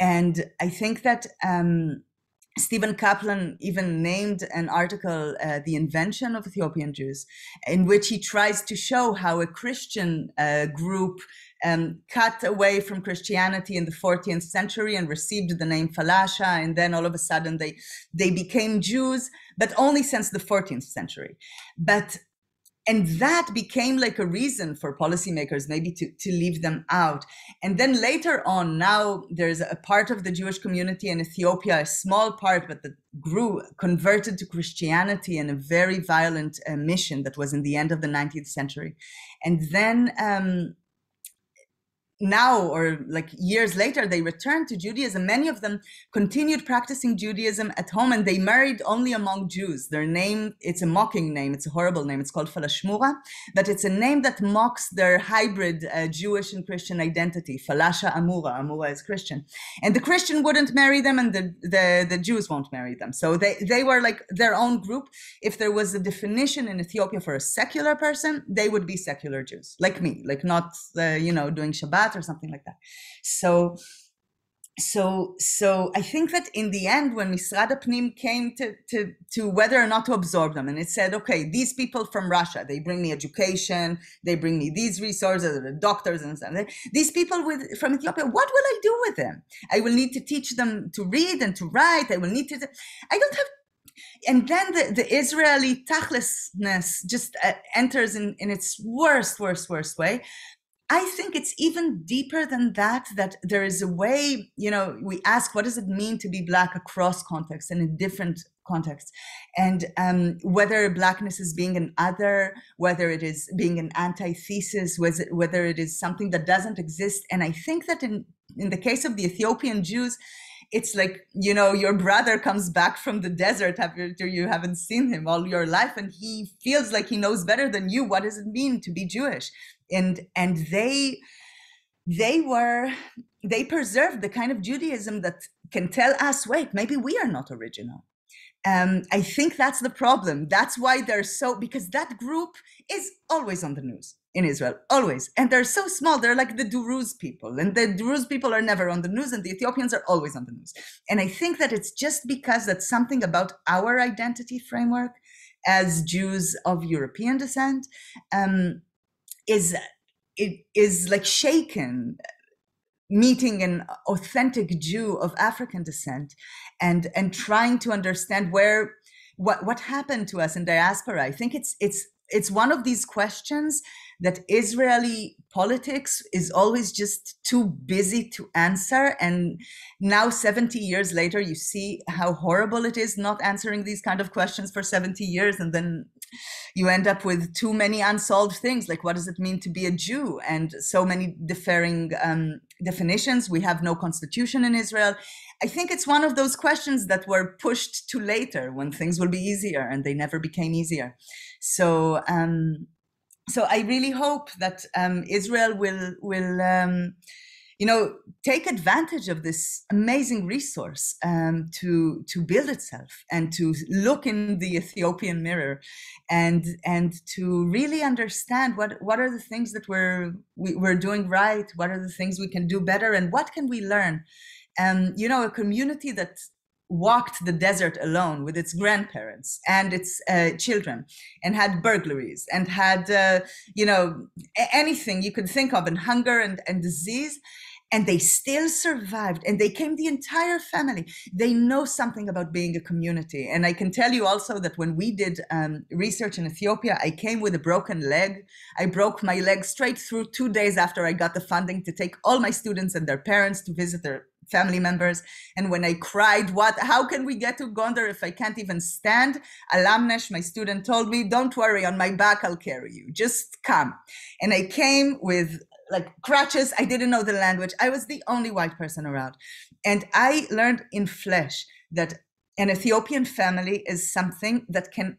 And I think that um, Steven Kaplan even named an article, uh, The Invention of Ethiopian Jews, in which he tries to show how a Christian uh, group um, cut away from Christianity in the 14th century and received the name Falasha, and then all of a sudden they, they became Jews, but only since the 14th century. But and that became like a reason for policymakers maybe to, to leave them out. And then later on now there's a part of the jewish community in ethiopia a small part but that grew converted to christianity in a very violent uh, mission that was in the end of the 19th century. And then um, now or like years later they returned to judaism. Many of them continued practicing judaism at home and they married only among jews. Their name it's a mocking name. It's a horrible name. It's called Falash Mura but it's a name that mocks their hybrid uh, jewish and christian identity. Falasha amura. Amura is christian. And the christian wouldn't marry them and the, the, the jews won't marry them. So they, they were like their own group. If there was a definition in ethiopia for a secular person they would be secular jews like me like not uh, you know doing shabbat or something like that. So so so I think that in the end, when Misrad Apnim came to, to to whether or not to absorb them, and it said, okay, these people from Russia, they bring me education, they bring me these resources, the doctors and stuff. These people with from Ethiopia, what will I do with them? I will need to teach them to read and to write. I will need to. I don't have and then the, the Israeli tachlessness just uh, enters in, in its worst, worst, worst way. I think it's even deeper than that, that there is a way, you know, we ask, what does it mean to be Black across contexts and in different contexts? And um, whether Blackness is being an other, whether it is being an antithesis, whether it is something that doesn't exist. And I think that in, in the case of the Ethiopian Jews, it's like you know your brother comes back from the desert after you haven't seen him all your life and he feels like he knows better than you what does it mean to be jewish. And and they they were they preserved the kind of judaism that can tell us wait maybe we are not original. Um, i think that's the problem. That's why they're so because that group is always on the news in israel always. And they're so small they're like the druze people. And the druze people are never on the news and the ethiopians are always on the news. And i think that it's just because that's something about our identity framework as jews of european descent um, is it is like shaken meeting an authentic Jew of African descent and and trying to understand where what what happened to us in diaspora. I think it's it's it's one of these questions that Israeli politics is always just too busy to answer. And now, 70 years later, you see how horrible it is not answering these kind of questions for 70 years. And then you end up with too many unsolved things like what does it mean to be a Jew and so many differing um, definitions. We have no constitution in Israel. I think it's one of those questions that were pushed to later when things will be easier, and they never became easier. So, um, so I really hope that um, Israel will will um, you know take advantage of this amazing resource um, to to build itself and to look in the Ethiopian mirror and and to really understand what what are the things that we're we, are we are doing right what are the things we can do better and what can we learn? Um, you know a community that walked the desert alone with its grandparents and its uh, children and had burglaries and had uh, you know anything you could think of and hunger and, and disease and they still survived and they came the entire family. They know something about being a community and i can tell you also that when we did um, research in ethiopia i came with a broken leg. I broke my leg straight through two days after i got the funding to take all my students and their parents to visit their family members. And when i cried what? How can we get to gondar if i can't even stand? Alamnesh my student told me don't worry on my back i'll carry you. Just come. And i came with like crutches. I didn't know the language. I was the only white person around. And I learned in flesh that an Ethiopian family is something that can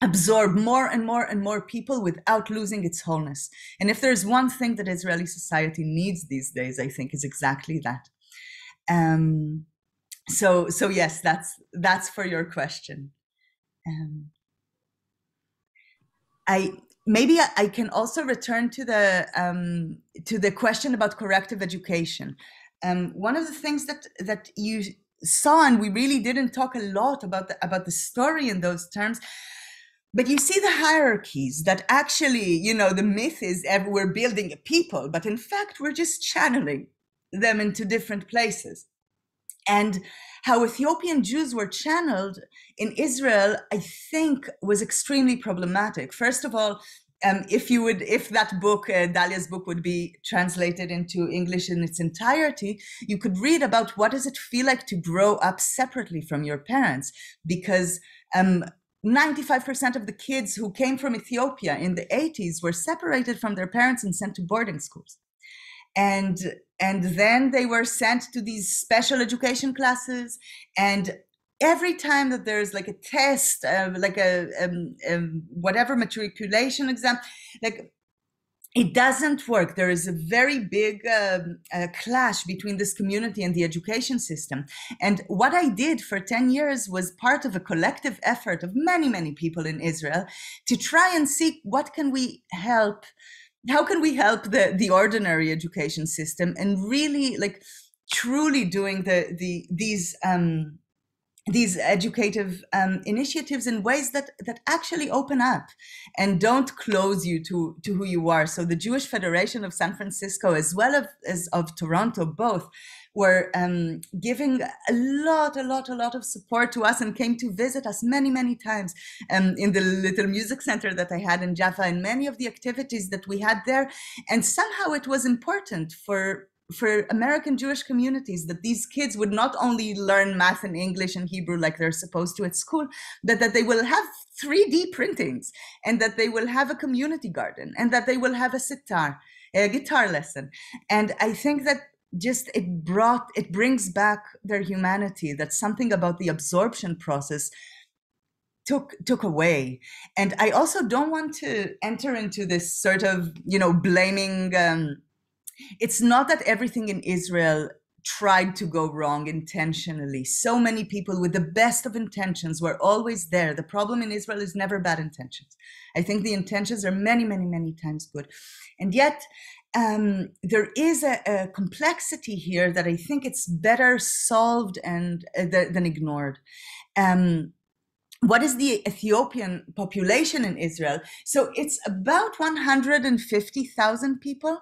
absorb more and more and more people without losing its wholeness. And if there's one thing that Israeli society needs these days, I think is exactly that. Um, so so yes, that's that's for your question. Um, I maybe I can also return to the um, to the question about corrective education. Um, one of the things that that you saw, and we really didn't talk a lot about the, about the story in those terms, but you see the hierarchies that actually, you know, the myth is we're building a people, but in fact we're just channeling them into different places, and how Ethiopian Jews were channeled in Israel, I think, was extremely problematic. First of all, um, if you would, if that book, uh, Dalia's book, would be translated into English in its entirety, you could read about what does it feel like to grow up separately from your parents, because um, 95% of the kids who came from Ethiopia in the 80s were separated from their parents and sent to boarding schools. And and then they were sent to these special education classes. And every time that there's like a test uh, like a um, um, whatever matriculation exam like it doesn't work. There is a very big um, uh, clash between this community and the education system. And what i did for 10 years was part of a collective effort of many many people in israel to try and see what can we help how can we help the the ordinary education system and really like truly doing the the these um these educative um, initiatives in ways that that actually open up and don't close you to to who you are? So the jewish federation of san francisco as well as, as of toronto both were um, giving a lot a lot a lot of support to us and came to visit us many many times um, in the little music center that i had in jaffa and many of the activities that we had there and somehow it was important for for American Jewish communities that these kids would not only learn math and English and Hebrew like they're supposed to at school, but that they will have 3D printings and that they will have a community garden and that they will have a sitar, a guitar lesson. And I think that just it brought it brings back their humanity that something about the absorption process took took away and i also don't want to enter into this sort of you know blaming um, it's not that everything in Israel tried to go wrong intentionally. So many people with the best of intentions were always there. The problem in Israel is never bad intentions. I think the intentions are many, many, many times good. And yet, um, there is a, a, complexity here that I think it's better solved and uh, than ignored. Um, what is the Ethiopian population in Israel? So it's about 150,000 people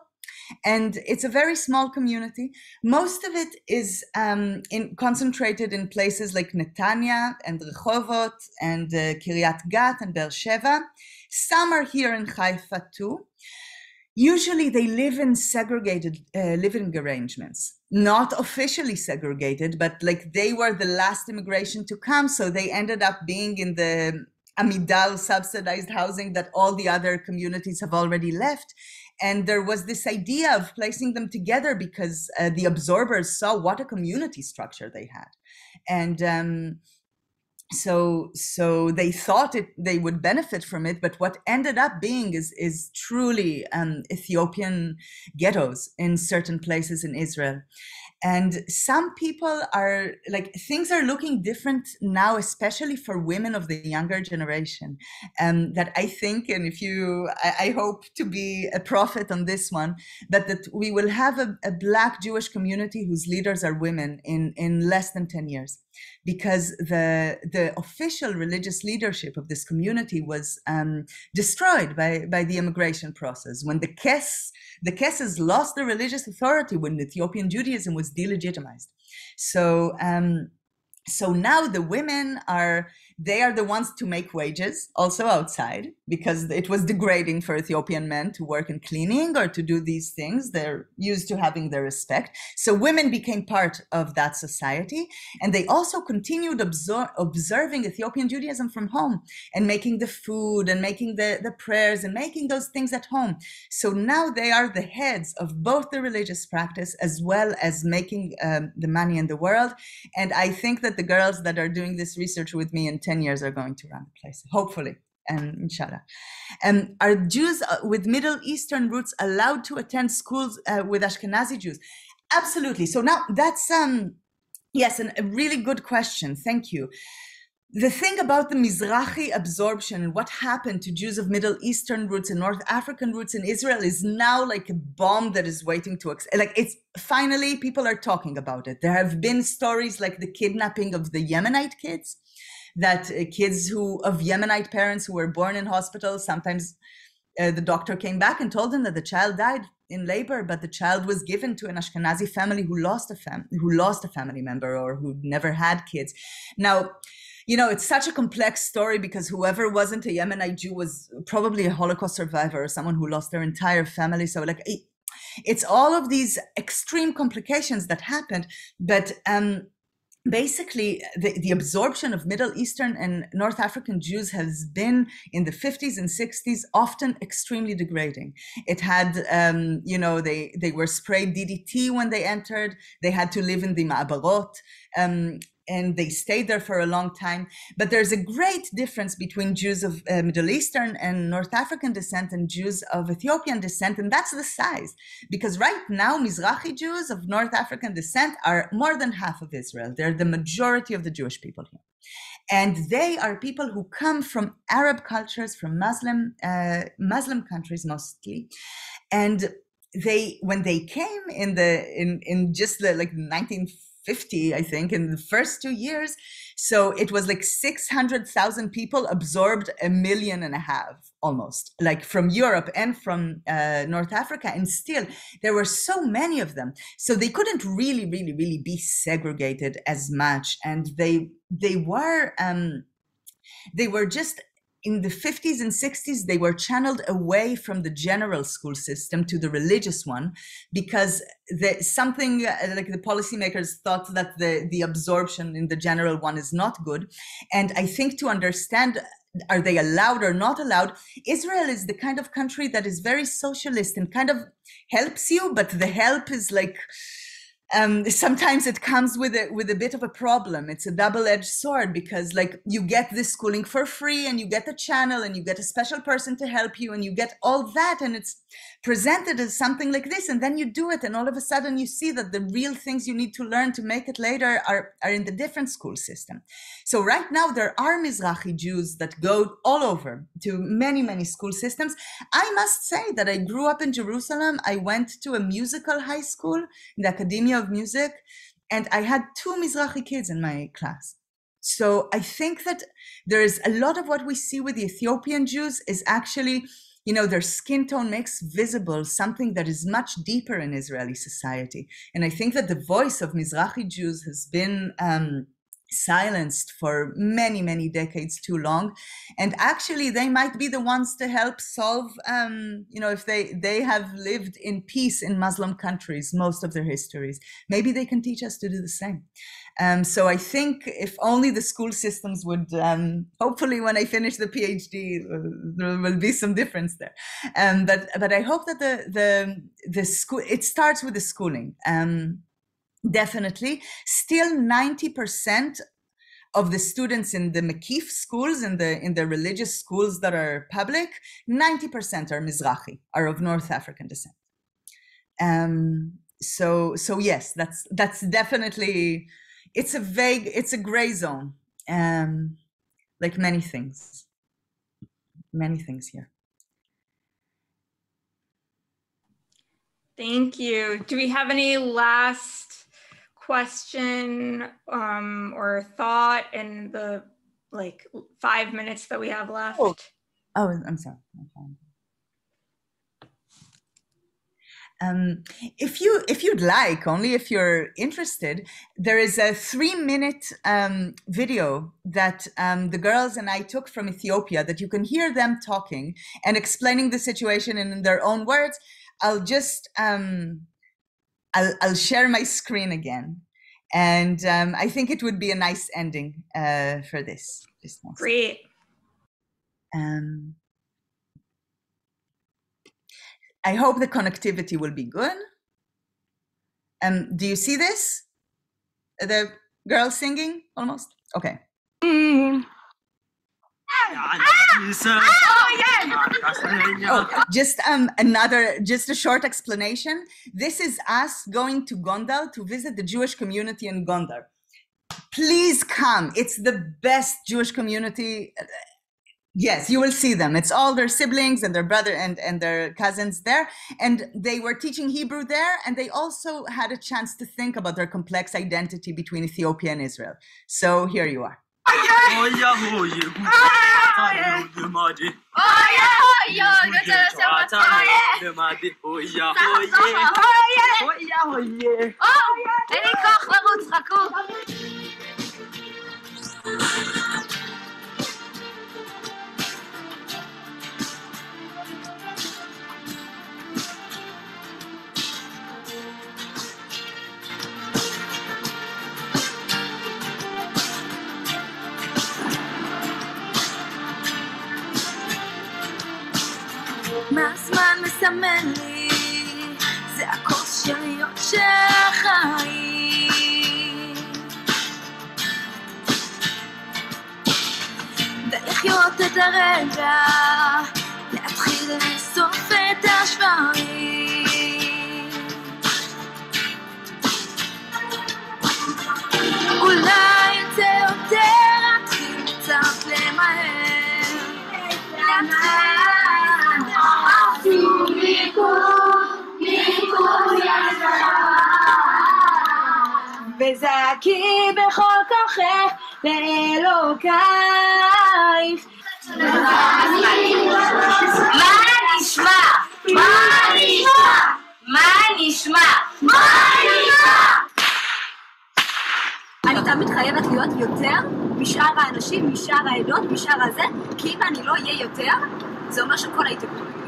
and it's a very small community. Most of it is um, in, concentrated in places like Netanya and Rehovot and uh, Kiryat Gat and Beersheba. Some are here in Haifa too. Usually they live in segregated uh, living arrangements, not officially segregated, but like they were the last immigration to come, so they ended up being in the Amidar subsidized housing that all the other communities have already left. And there was this idea of placing them together because uh, the absorbers saw what a community structure they had. And um, so so they thought it they would benefit from it but what ended up being is is truly um, ethiopian ghettos in certain places in israel And some people are like, things are looking different now, especially for women of the younger generation. Um, that I think, and if you, I, I, hope to be a prophet on this one, but that we will have a, a Black Jewish community whose leaders are women in, in less than 10 years because the the official religious leadership of this community was um, destroyed by by the immigration process when the Kes the Keses lost their religious authority when Ethiopian Judaism was delegitimized. So um, so now the women are they are the ones to make wages also outside because it was degrading for Ethiopian men to work in cleaning or to do these things. They're used to having their respect. So women became part of that society. And they also continued observing Ethiopian Judaism from home and making the food and making the, the prayers and making those things at home. So now they are the heads of both the religious practice as well as making um, the money in the world. And I think that the girls that are doing this research with me and 10 years are going to run the place, hopefully. And inshallah. Um, are Jews uh, with Middle Eastern roots allowed to attend schools uh, with Ashkenazi Jews? Absolutely. So now that's, um, yes, an, a really good question. Thank you. The thing about the Mizrahi absorption and what happened to Jews of Middle Eastern roots and North African roots in Israel is now like a bomb that is waiting to ex- like it's finally people are talking about it. There have been stories like the kidnapping of the Yemenite kids that uh, kids who of Yemenite parents who were born in hospitals, sometimes uh, the doctor came back and told them that the child died in labor, but the child was given to an Ashkenazi family who lost a fam- who lost a family member or who never had kids. Now, you know, it's such a complex story because whoever wasn't a Yemenite Jew was probably a Holocaust survivor or someone who lost their entire family. So, like, it's all of these extreme complications that happened. But um, basically the, the absorption of middle eastern and north african jews has been in the 50s and 60s often extremely degrading. It had um, you know they they were sprayed ddt when they entered. They had to live in the ma'abarot um, and they stayed there for a long time. But there's a great difference between Jews of uh, Middle Eastern and North African descent and Jews of Ethiopian descent, and that's the size. Because right now, Mizrahi Jews of North African descent are more than half of Israel. They're the majority of the Jewish people here. And they are people who come from Arab cultures, from Muslim uh, Muslim countries mostly, and they when they came in the in in just the like 19 50, I think, in the first two years. So it was like 600,000 people absorbed a million and a half almost, like from Europe and from uh, North Africa. And still, there were so many of them. So they couldn't really, really, really be segregated as much. And they, they were, um, they were just in the 50s and 60s, they were channeled away from the general school system to the religious one because the, something uh, like the policymakers thought that the, the absorption in the general one is not good. And I think to understand are they allowed or not allowed? Israel is the kind of country that is very socialist and kind of helps you, but the help is like, um, sometimes it comes with a with a bit of a problem. It's a double edged sword because like you get this schooling for free and you get the channel and you get a special person to help you and you get all that and it's presented as something like this and then you do it and all of a sudden you see that the real things you need to learn to make it later are are in the different school system. So right now there are Mizrahi Jews that go all over to many many school systems. I must say that I grew up in Jerusalem. I went to a musical high school, in the Academia of music, and I had two Mizrahi kids in my class. So I think that there is a lot of what we see with the Ethiopian Jews is actually, you know, their skin tone makes visible something that is much deeper in Israeli society. And I think that the voice of Mizrahi Jews has been um, silenced for many many decades too long. And actually they might be the ones to help solve um, you know if they they have lived in peace in muslim countries most of their histories. Maybe they can teach us to do the same. Um, so i think if only the school systems would um, hopefully when i finish the phd there will be some difference there. Um, but but i hope that the the the school it starts with the schooling. Um, definitely still 90% of the students in the Mekif schools, in the in the religious schools that are public, 90% are Mizrahi, are of North African descent. Um, so so yes, that's that's definitely it's a vague, it's a gray zone, um, like many things, many things here. Thank you. Do we have any last question um, or thought in the like five minutes that we have left? Oh, oh I'm sorry. Okay. Um, if you if you'd like, only if you're interested, there is a three minute um, video that um, the girls and I took from Ethiopia that you can hear them talking and explaining the situation in their own words. I'll just um, I'll, I'll share my screen again, and um, I think it would be a nice ending uh, for this. Just Great. Um, I hope the connectivity will be good. Um, do you see this? The girl singing almost? Okay. Mm. Oh, just um, another, just a short explanation. This is us going to Gondar to visit the Jewish community in Gondar. Please come. It's the best Jewish community. Yes, you will see them. It's all their siblings and their brother and, and their cousins there. And they were teaching Hebrew there. And they also had a chance to think about their complex identity between Ethiopia and Israel. So here you are. Oya oye gúdú àtàlẹ̀ òye máa dé. Oya oye ògùdù ẹ̀sẹ̀ wọ́n tó yẹ. Òye máa dé oya oye. Oya oye. Ó ẹni kọ́ ọ̀pọ̀ ọ̀hún ti kàkú. הזמן מסמן לי? זה הכוס להיות של החיים. ולחיות את הרגע, להתחיל לאסוף את השברים. אולי וזעקי בכל כוחך לאלוקייך. מה נשמע? מה נשמע? מה נשמע? מה נשמע? אני תמיד חייבת להיות יותר משאר האנשים, משאר העדות, משאר הזה, כי אם אני לא אהיה יותר, זה אומר שכל ההתאבדות.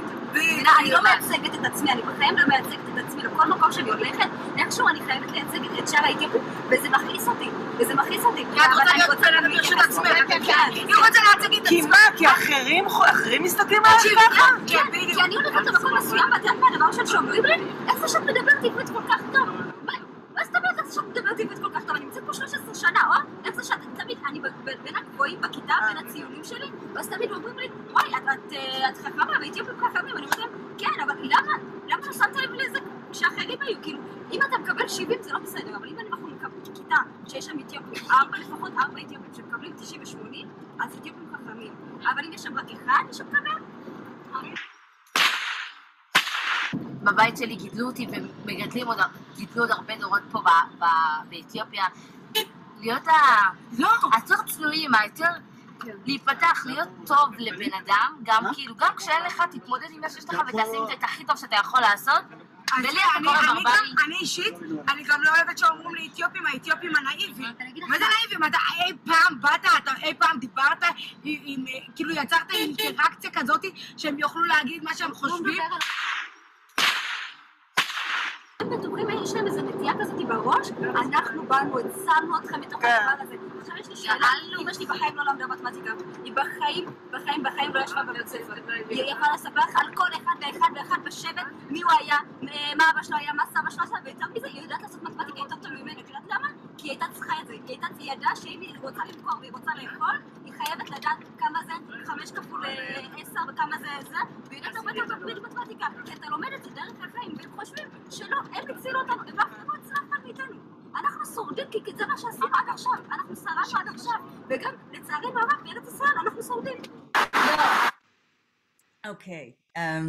אני לא מייצגת את עצמי, אני בחיים לא מייצגת את עצמי לכל מקום שאני הולכת, איכשהו אני חייבת לייצג את שאר האתיופים, וזה מכעיס אותי, וזה מכעיס אותי. אבל אני רוצה להגיד את עצמך, כן, היא רוצה להציג את עצמך. כי מה, כי אחרים מסתכלים על זה ככה? כן, כי אני הולכת למקום מסוים, ואת יודעת מה הדבר של שאומרים לי? איך זה שאת מדברת עברית כל כך טוב? מה זאת אומרת שאת מדברת כל כך טוב? אני נמצאת פה 13 שנה, או? איך זה שאת תמיד, אני בין הגבוהים בכיתה, בין הציונים שלי, ואז תמיד אומרים לי, וואי, את חכמה, ואתיופים חכמים, אני אומרת להם, כן, אבל למה? למה לא שמת לב לזה שאחרים היו? כאילו, אם אתה מקבל 70 זה לא בסדר, אבל אם אנחנו מקבלים כיתה שיש שם אתיופים, ארבע, לפחות ארבע אתיופים שמקבלים 90 ו-80, אז אתיופים חכמים. אבל אם יש שם רק אחד שמקבל, בבית שלי גידלו אותי ומגדלים עוד, גידלו עוד הרבה דורות פה באתיופיה. להיות ה... לא. היותר צנועים, היותר... להיפתח, להיות טוב לבן אדם, גם כאילו, גם כשאין לך, תתמודד עם מה שיש לך ותעשה עם זה את הכי טוב שאתה יכול לעשות. אני אישית, אני גם לא אוהבת שאומרים לי אתיופים, האתיופים הנאיבים. מה זה נאיבים? אתה אי פעם באת, אתה אי פעם דיברת, כאילו יצרת אינטראקציה כזאת שהם יוכלו להגיד מה שהם חושבים? בטוחים, יש להם איזו נטייה כזאת בראש, אנחנו באנו, הצלנו אתכם מתוך הדבר הזה. עכשיו יש לי שאלה, אמא שלי בחיים לא למדה מתמטיקה. היא בחיים, בחיים, בחיים לא ישבה בבית ספר. [LAUGHS] היא יכולה לספר לך על כל אחד ואחד ואחד בשבט, מי הוא היה, מה אבא שלו היה, מה סבא שלו עשה, ויותר מזה, היא יודעת לעשות מתמטיקה יותר טוב ממני. את יודעת למה? כי היא הייתה צריכה את זה. היא ידעה שאם היא רוצה למכור והיא רוצה לאכול, חייבת לדעת כמה זה חמש כפול עשר וכמה זה זה, והיא יודעת הרבה יותר טוב ממתמטיקה. כי אתה לומד את זה דרך החיים, והם חושבים שלא, הם הצילו אותנו, כי כי זה מה שעשינו עד עכשיו, אנחנו שרדנו עד עכשיו, וגם לצערנו הרב בארץ ישראל אנחנו שורדים. Okay. Um,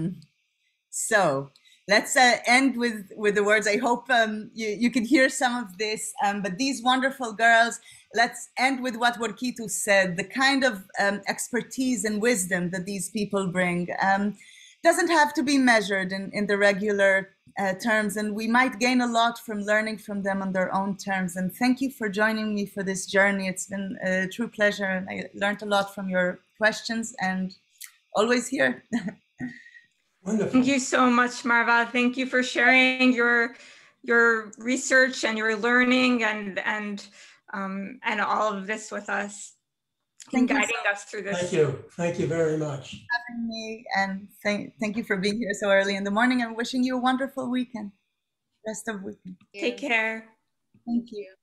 so let's uh, end with with the words. I hope um, you you can hear some of this. Um, but these wonderful girls. Let's end with what Warkitu said. The kind of um, expertise and wisdom that these people bring um, doesn't have to be measured in in the regular uh, terms, and we might gain a lot from learning from them on their own terms. And thank you for joining me for this journey. It's been a true pleasure, and I learned a lot from your questions and always here. [LAUGHS] Wonderful. Thank you so much, Marva. Thank you for sharing your your research and your learning and and um, and all of this with us and Thank you guiding us through this. Thank you. Thank you very much. having me and thank, thank you for being here so early in the morning and wishing you a wonderful weekend rest of weekend Take care. thank you